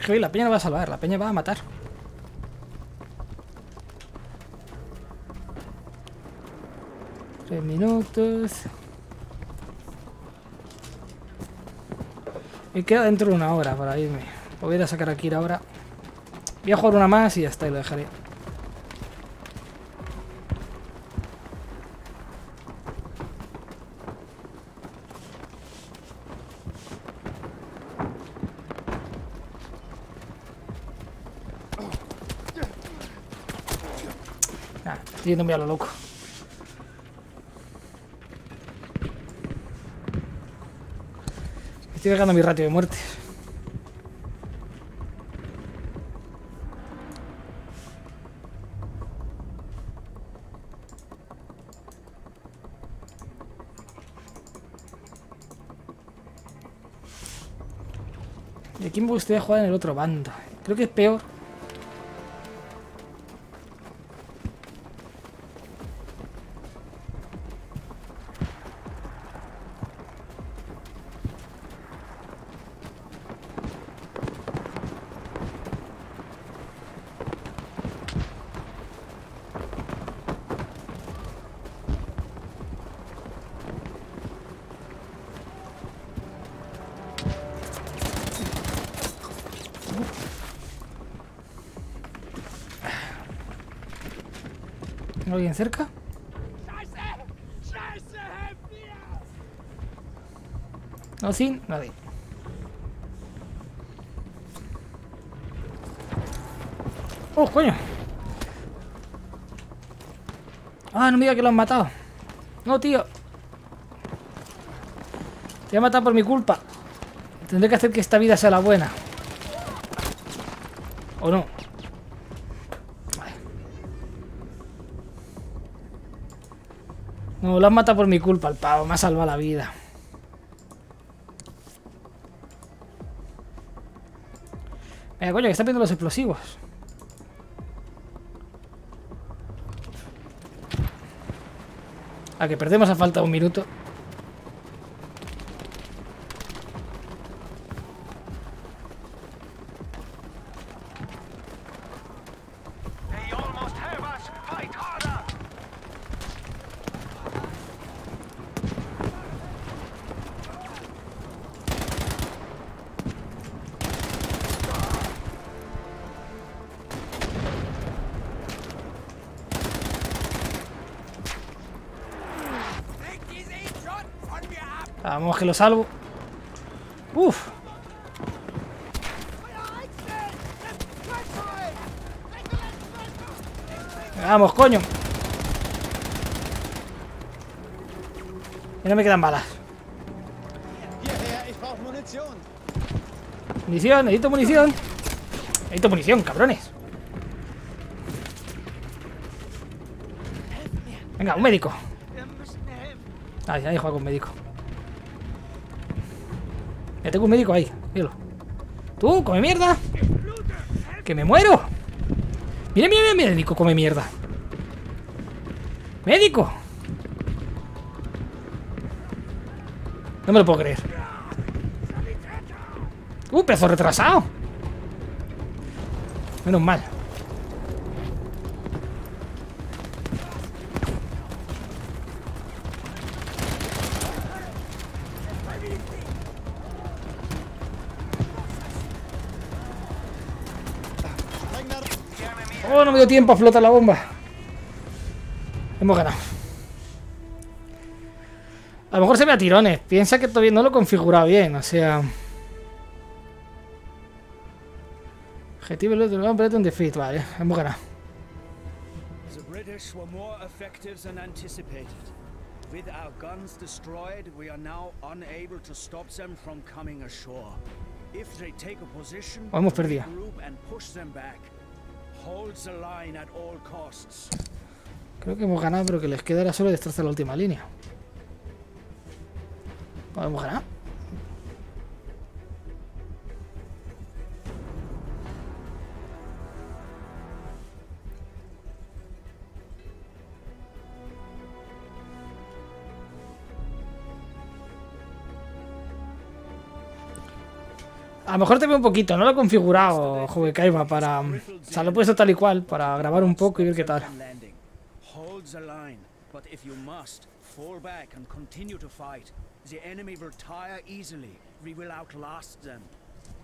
Speaker 1: Es que la peña no va a salvar, la peña va a matar. Tres minutos. Me queda dentro de una hora para irme. Voy a sacar aquí ahora. Voy a jugar una más y ya está, y lo dejaré. Ah, estoy yendo muy a lo loco. Estoy dejando mi ratio de muerte. Gustaría jugar en el otro bando? Creo que es peor. ¿Alguien cerca? No, sin, nadie. ¡Oh, coño! Ah, no me diga que lo han matado. No, tío. Te voy a matar por mi culpa. Tendré que hacer que esta vida sea la buena. ¿O no? No, lo han matado por mi culpa, el pavo. Me ha salvado la vida. Venga, coño, que están viendo los explosivos. A que perdemos a falta un minuto. Lo salvo. Uf. Vamos, coño. Y no me quedan balas. Munición, necesito munición. Necesito munición, cabrones. Venga, un médico. Ahí, ahí juega con médico. Tengo un médico ahí, míralo. Tú, come mierda. Que me muero. Mira, mira, mira, médico, come mierda. Médico. No me lo puedo creer. Uh, pedazo retrasado. Menos mal. No me dio tiempo a flotar la bomba. Hemos ganado. A lo mejor se ve a tirones. Piensa que todavía no lo he configurado bien, o sea... Objetivo del Breton defeat, vale, hemos ganado.
Speaker 5: With our guns destroyed, we are now unable to stop them from coming ashore. If they take a position,
Speaker 1: Hemos perdido.
Speaker 5: regroup and push them back.
Speaker 1: Creo que hemos ganado, pero que les quedará solo destrozar la última línea. ¿No hemos A lo mejor te veo un poquito, no lo he configurado, Joven Kaima, para... O sea, lo he puesto tal y cual, para grabar un poco y ver qué tal.
Speaker 5: Landing. Hold the line, but if you must, fall back and continue to fight. The enemy will tire easily. We will outlast them.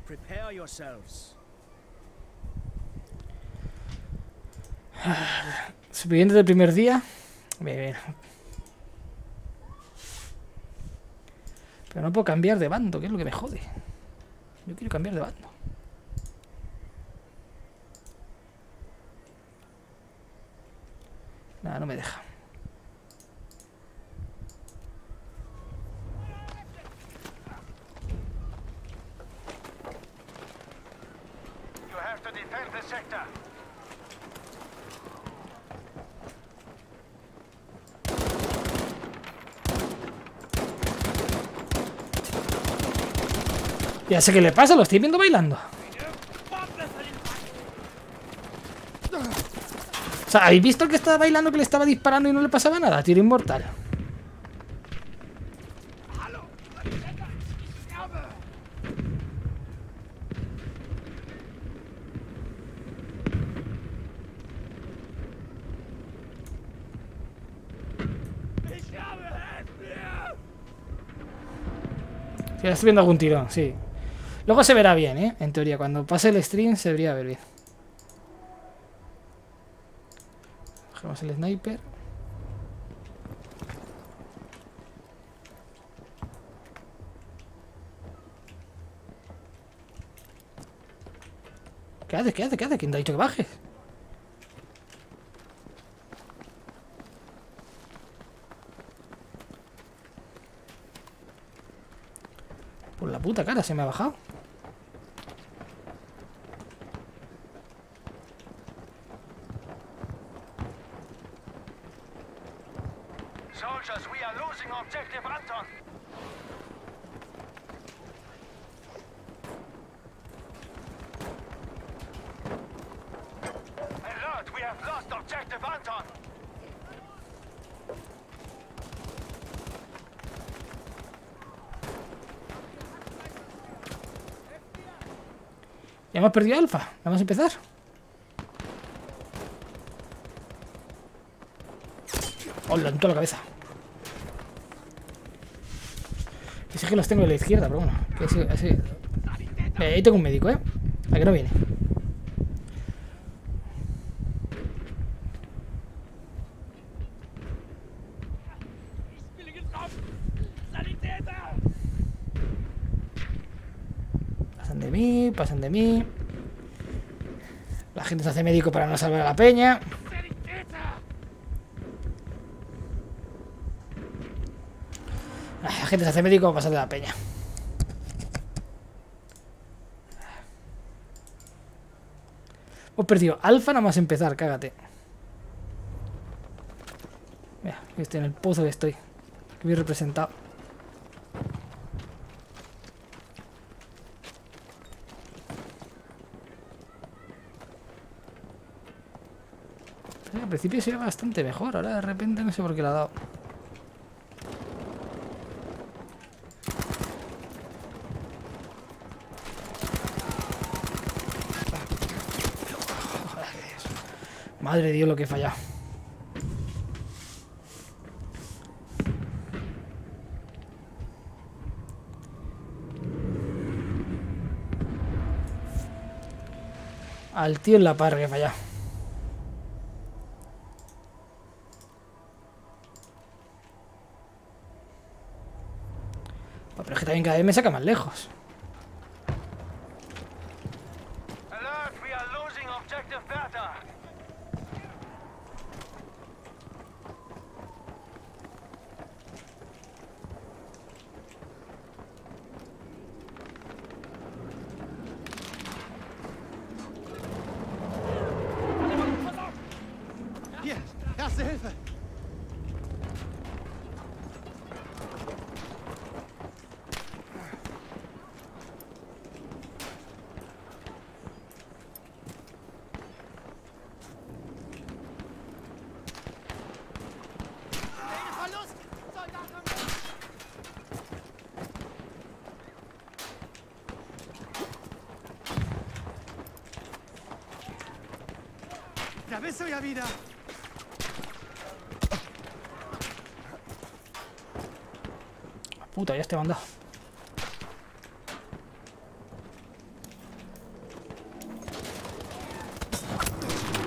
Speaker 5: Prepare yourselves.
Speaker 1: Superviviente del primer día. Bien, bien. Pero no puedo cambiar de bando, que es lo que me jode. Yo quiero cambiar de bando. Nada, no me deja.
Speaker 2: You have to defend the sector.
Speaker 1: Ya sé qué le pasa, lo estoy viendo bailando. O sea, ¿habéis visto que estaba bailando que le estaba disparando y no le pasaba nada? Tiro inmortal. Sí, estoy viendo algún tirón, sí. Luego se verá bien, ¿eh? En teoría, cuando pase el stream se debería ver bien. Bajemos el sniper. ¿Qué haces? ¿Qué haces? ¿Qué haces? ¿Quién te ha dicho que bajes? Por la puta cara se me ha bajado. perdido alfa. Vamos a empezar. Hola, en toda la cabeza. Y sé que los tengo de la izquierda, pero bueno. Que así, así. Eh, ahí tengo un médico, ¿eh? ¿A que no viene?
Speaker 3: pasan de
Speaker 1: mí, pasan de mí. La gente se hace médico para no salvar a la peña. La gente se hace médico para pasar de la peña. Hemos perdido alfa nada más empezar, cágate. Mira, estoy en el pozo que estoy. Que bien representado. Principio se iba bastante mejor, ahora de repente no sé por qué la ha dado. Madre de Dios lo que he fallado. Al tío en la par que he. Vez me saca más lejos.
Speaker 4: Da bist du ja wieder.
Speaker 1: Puta, ya estoy mandado.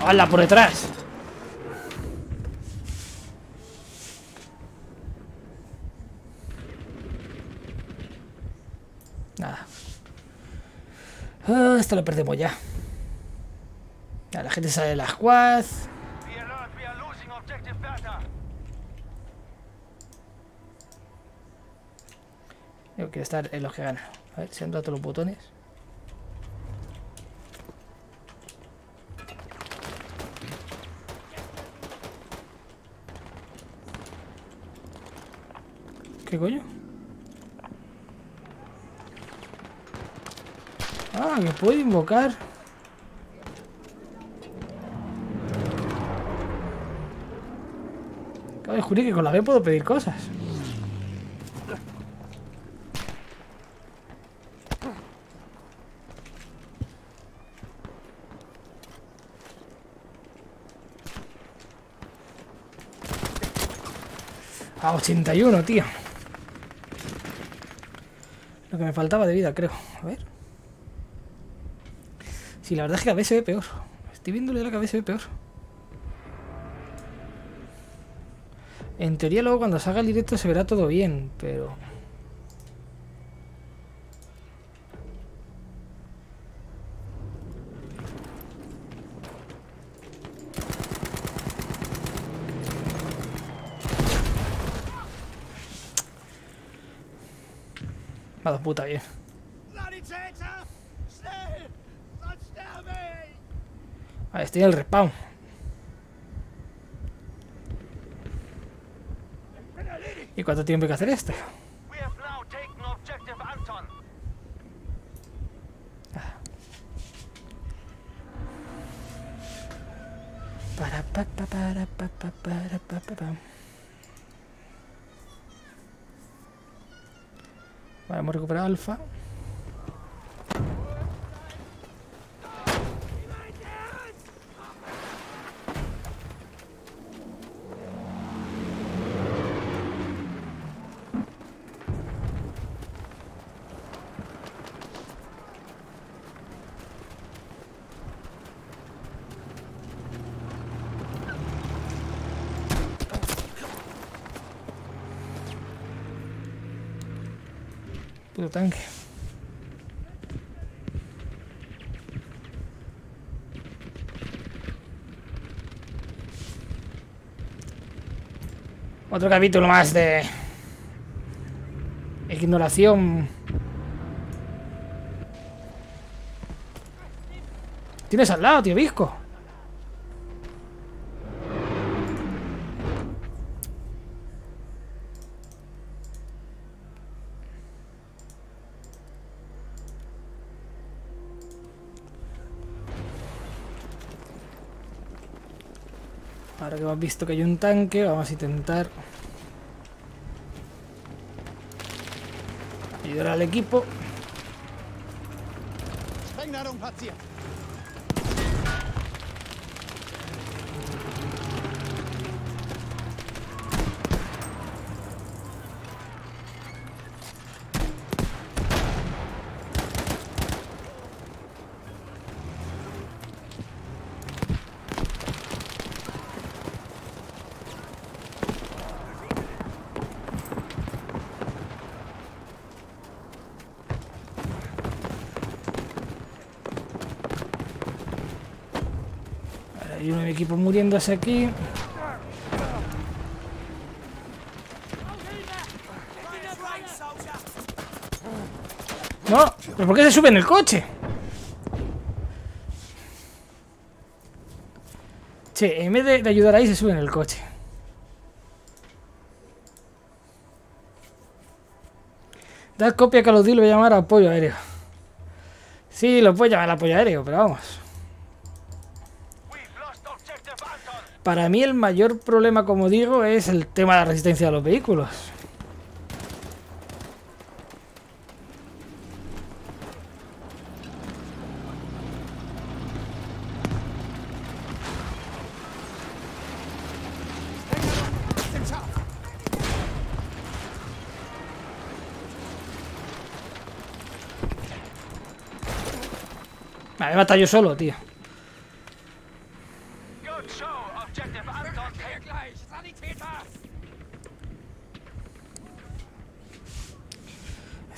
Speaker 1: ¡Hala, por detrás! Nada. Ah, esto lo perdemos ya. Gente sale la squad. Yo quiero estar en los que ganan. A ver, se han dado todos los botones. ¿Qué coño? Ah, que puedo invocar. Descubrir que con la B puedo pedir cosas. A 81, tío. Lo que me faltaba de vida, creo. A ver. Sí, la verdad es que cada vez se ve peor. Estoy viéndole la cabeza se ve peor. En teoría luego cuando salga el directo se verá todo bien, pero... Ha dado puta bien.
Speaker 4: Ich!
Speaker 1: Vale, estoy en el respawn. ¿Y cuánto tiempo hay que hacer esto?
Speaker 2: Anton.
Speaker 1: Para, pa, pa, para, pa, pa, para, pa, pa, pa. Vale, hemos recuperado alfa. Otro capítulo más de... Ignoración. Tienes al lado, tío Visco. Visto que hay un tanque, vamos a intentar ayudar al equipo. Equipo muriéndose aquí. No, ¿pero por qué se sube en el coche? Che, en vez de, ayudar ahí se sube en el coche. Da copia que lo lo voy a llamar apoyo aéreo. Sí, lo puedo llamar apoyo aéreo, pero vamos. Para mí el mayor problema, como digo, es el tema de la resistencia de los vehículos. Me he matado yo solo, tío.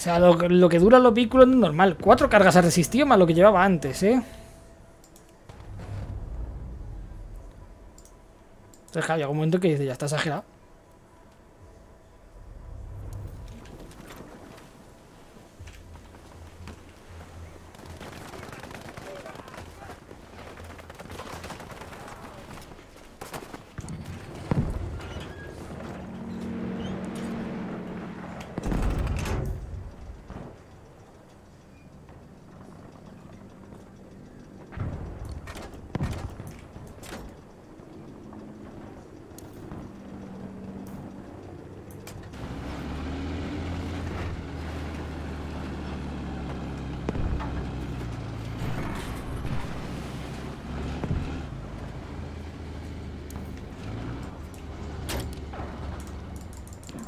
Speaker 1: Sea, lo, que duran los vehículos es normal. Cuatro cargas ha resistido más lo que llevaba antes, ¿eh? Entonces, claro, llega un momento que dice, ya está exagerado.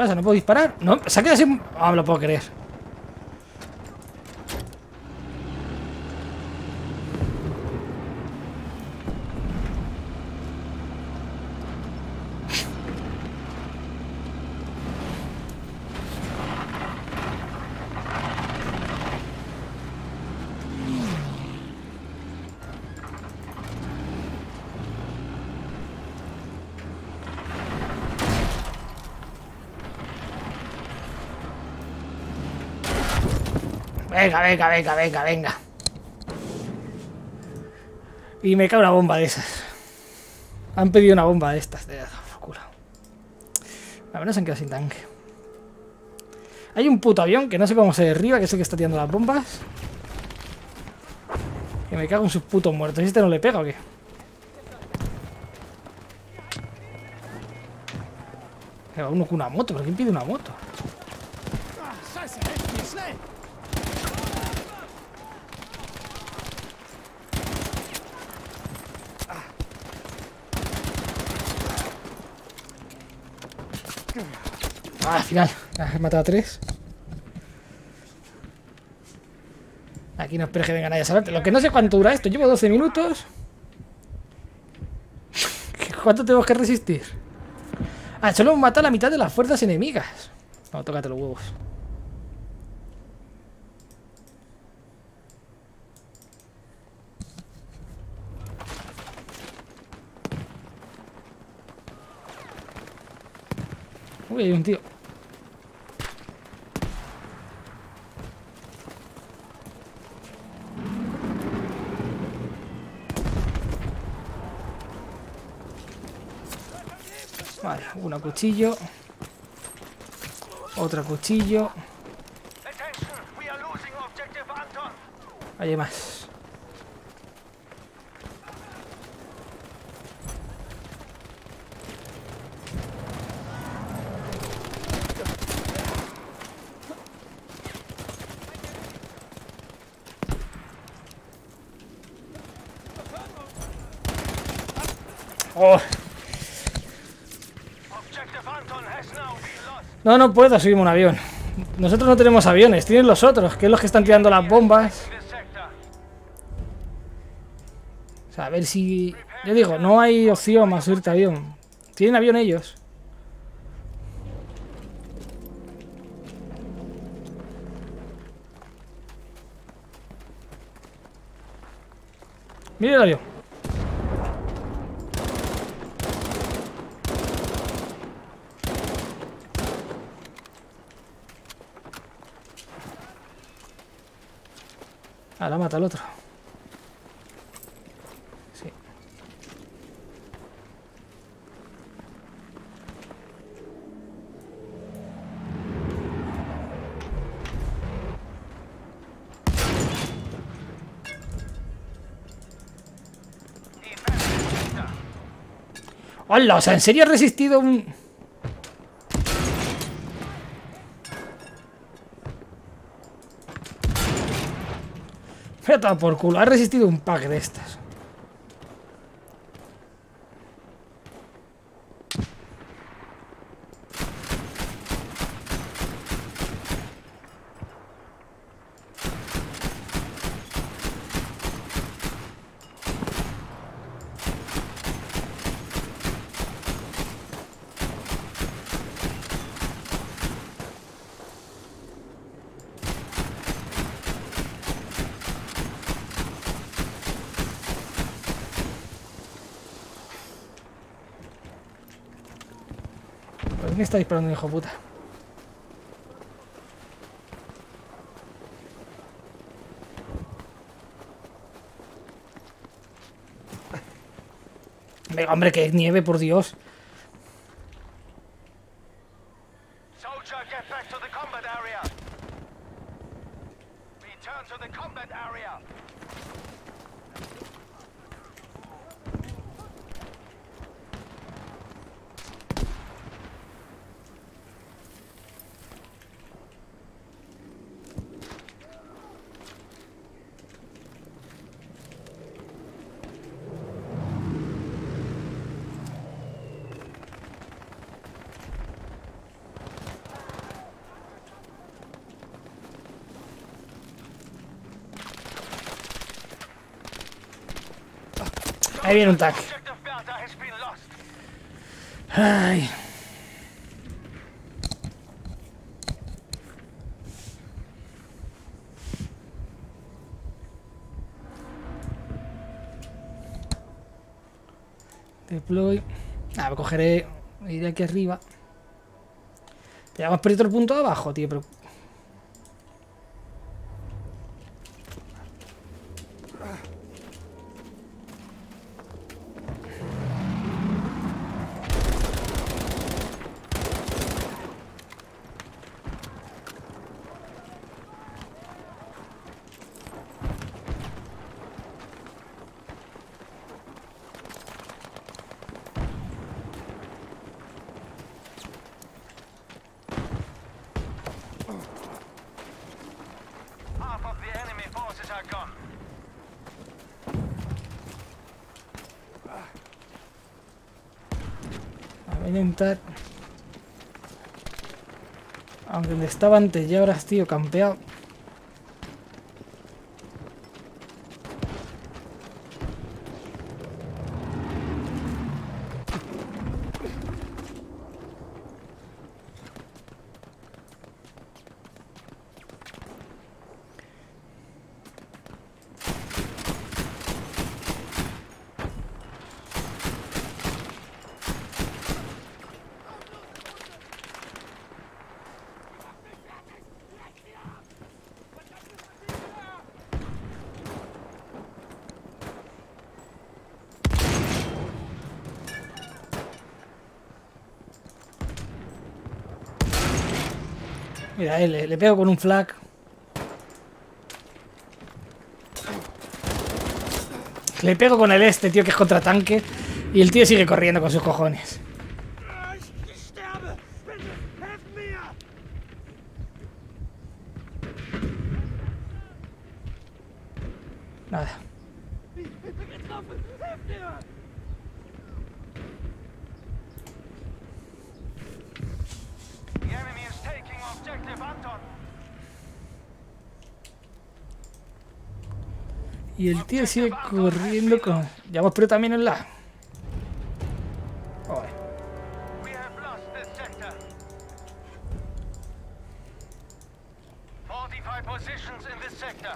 Speaker 1: Pasa? ¿No puedo disparar? No, se ha quedado así... Ah, me lo puedo creer. Venga, venga, venga, venga, venga. Y me cae una bomba de esas. Han pedido una bomba de estas. De por culo. A ver, no se han quedado sin tanque. Hay un puto avión que no sé cómo se derriba, que es el que está tirando las bombas. Que me cago en sus putos muertos. ¿Y este no le pega o qué? Va uno con una moto, ¿pero quién pide una moto?
Speaker 4: Ah,
Speaker 1: al final. Ah, He matado a tres. Aquí no espero que venga nadie a salvarte. Lo que no sé cuánto dura esto. Llevo 12 minutos. ¿Cuánto tengo que resistir? Ah, solo hemos matado a la mitad de las fuerzas enemigas. No, tócate los huevos. Uy, hay un tío. Vale, una cuchillo. Otra cuchillo. Hay más. Oh,
Speaker 2: Objective Anton has now been lost.
Speaker 1: No, no puedo subirme un avión. Nosotros no tenemos aviones, tienen los otros, que es los que están tirando las bombas. O sea, a ver si... Yo digo, no hay opción más subirte avión. Tienen avión ellos. Mira el avión. Ah, la mata el otro. Sí. ¡Hola! O sea, ¿en serio ha resistido un...? Dado por culo. Ha resistido un pack de estas. ¿Por qué está disparando hijo puta? Venga, hombre, que nieve, por Dios.
Speaker 2: Soldier, get back to the combat area. Return to the combat area.
Speaker 1: Ahí viene un tac. Deploy. Ah, me cogeré. Iré aquí arriba. Ya hemos perdido el punto de abajo, tío, pero. Aunque donde estaba antes ya ahora tío campeado. Le, le pego con un flag. Le pego con el este, tío, que es contratanque. Y el tío sigue corriendo con sus cojones. Y el tío sigue corriendo con... Ya hemos pero también en la... Joder.
Speaker 2: We have lost this sector. 45 positions in this sector.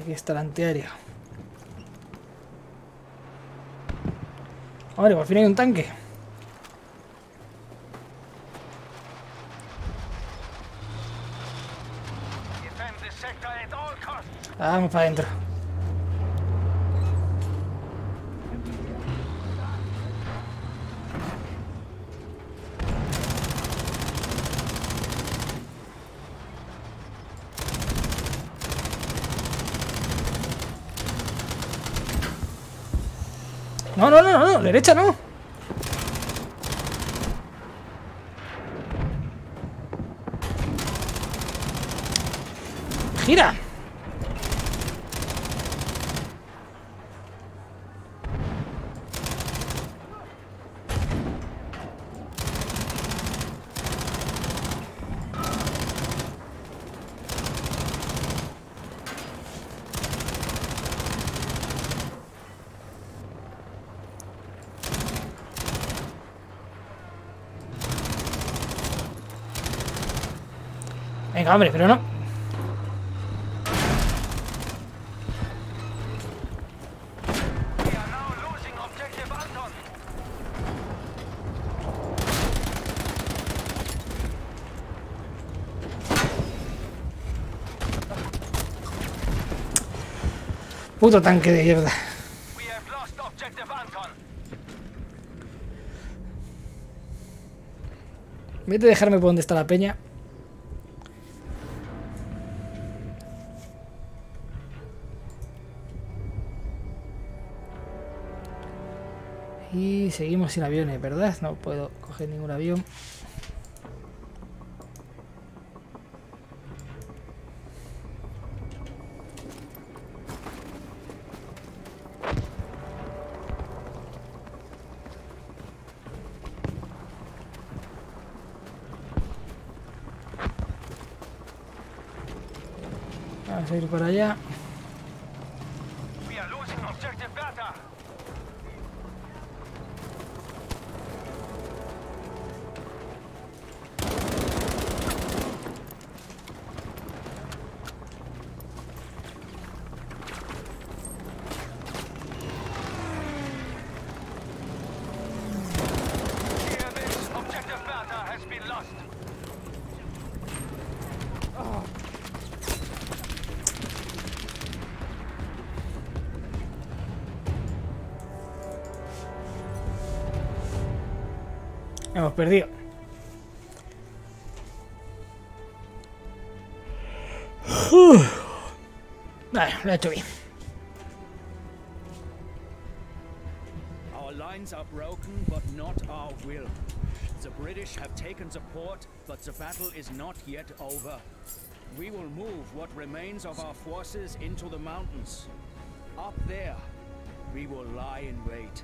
Speaker 1: Aquí está el antiaéreo. Hombre, por fin hay un tanque.
Speaker 2: Defend this sector at all costs.
Speaker 1: Vamos para adentro. No, no, no, no, derecha no. Gira. Venga, pero no. Puto tanque de mierda. Vete a dejarme por donde está la peña. Sin aviones, ¿verdad? No puedo coger ningún avión. Vamos a por Hemos perdido. Vale, lo he hecho bien.
Speaker 5: Our lines are broken, but not our will. The British have taken the port, but the battle is not yet over. We will move what remains of our forces into the mountains. Up there, we will lie in wait.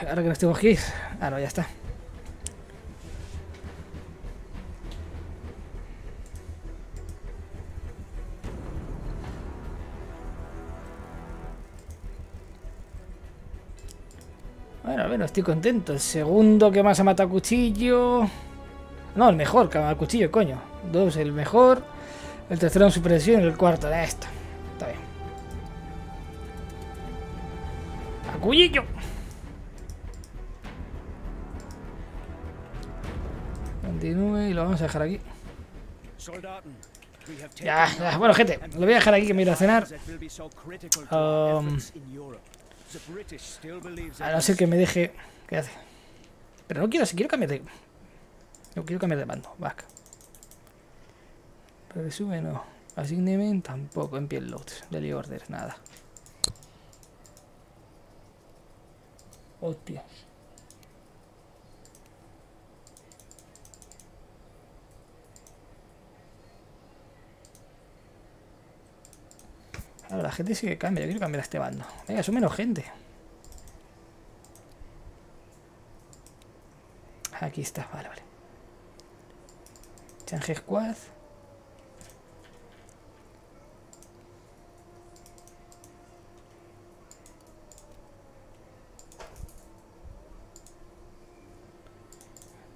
Speaker 1: Ahora que tengo que ir. Ah, no, ya está. Bueno, ver, estoy contento. El segundo que más ha matado a cuchillo. No, el mejor que ha matado cuchillo, coño. Dos, el mejor. El tercero en supresión y el cuarto de esto. Está bien. A cuchillo. Lo vamos a dejar aquí. Ya, ya. Bueno, gente, lo voy a dejar aquí que me voy a cenar. Um, A no ser que me deje... ¿Qué hace? Pero no quiero, si quiero cambiar de... No quiero cambiar de bando, back. Resume no. Assignment tampoco. En piel loads. Daily orders, nada. Hostias. La gente sí que cambia. Yo quiero cambiar a este bando. Venga, son menos gente. Aquí está, vale, vale. Change Squad.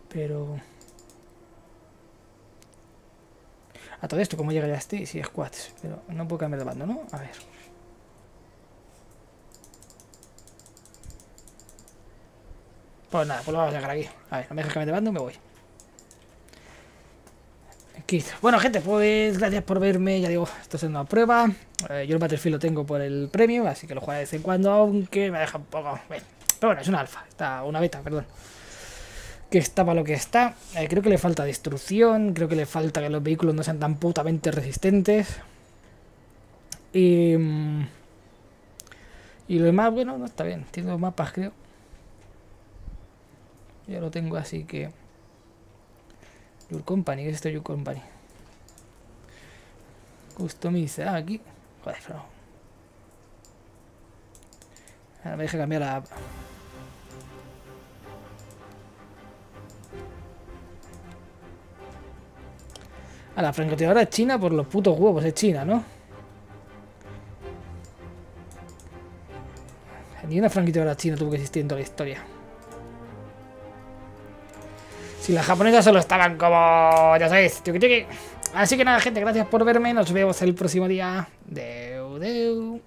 Speaker 1: Pero... A todo esto, ¿cómo llega ya este? Sí, squads. Pero no puedo cambiar de bando, ¿no? A ver. Pues nada, pues lo vamos a dejar aquí. A ver, no me dejes cambiar de bando, me voy. Bueno, gente, pues gracias por verme. Ya digo, esto es una prueba. Eh, yo el Battlefield lo tengo por el premio, así que lo juego de vez en cuando, aunque me deja un poco. Bueno, pero bueno, es una alfa, está una beta, perdón. Que está para lo que está. Eh, creo que le falta destrucción. Creo que le falta que los vehículos no sean tan putamente resistentes. Y. mm, Y lo demás, bueno, no está bien. Tiene los mapas, creo. Ya lo tengo así que. Your Company, ¿qué es esto Your Company? Customize, ah, aquí. Joder, pero. Ahora me deja cambiar la. A la francotiradora es china por los putos huevos, es china, ¿no? Ni una francotiradora china tuvo que existir en toda la historia. Si las japonesas solo estaban como, ya sabéis. Así que nada, gente, gracias por verme. Nos vemos el próximo día. Deu, deu.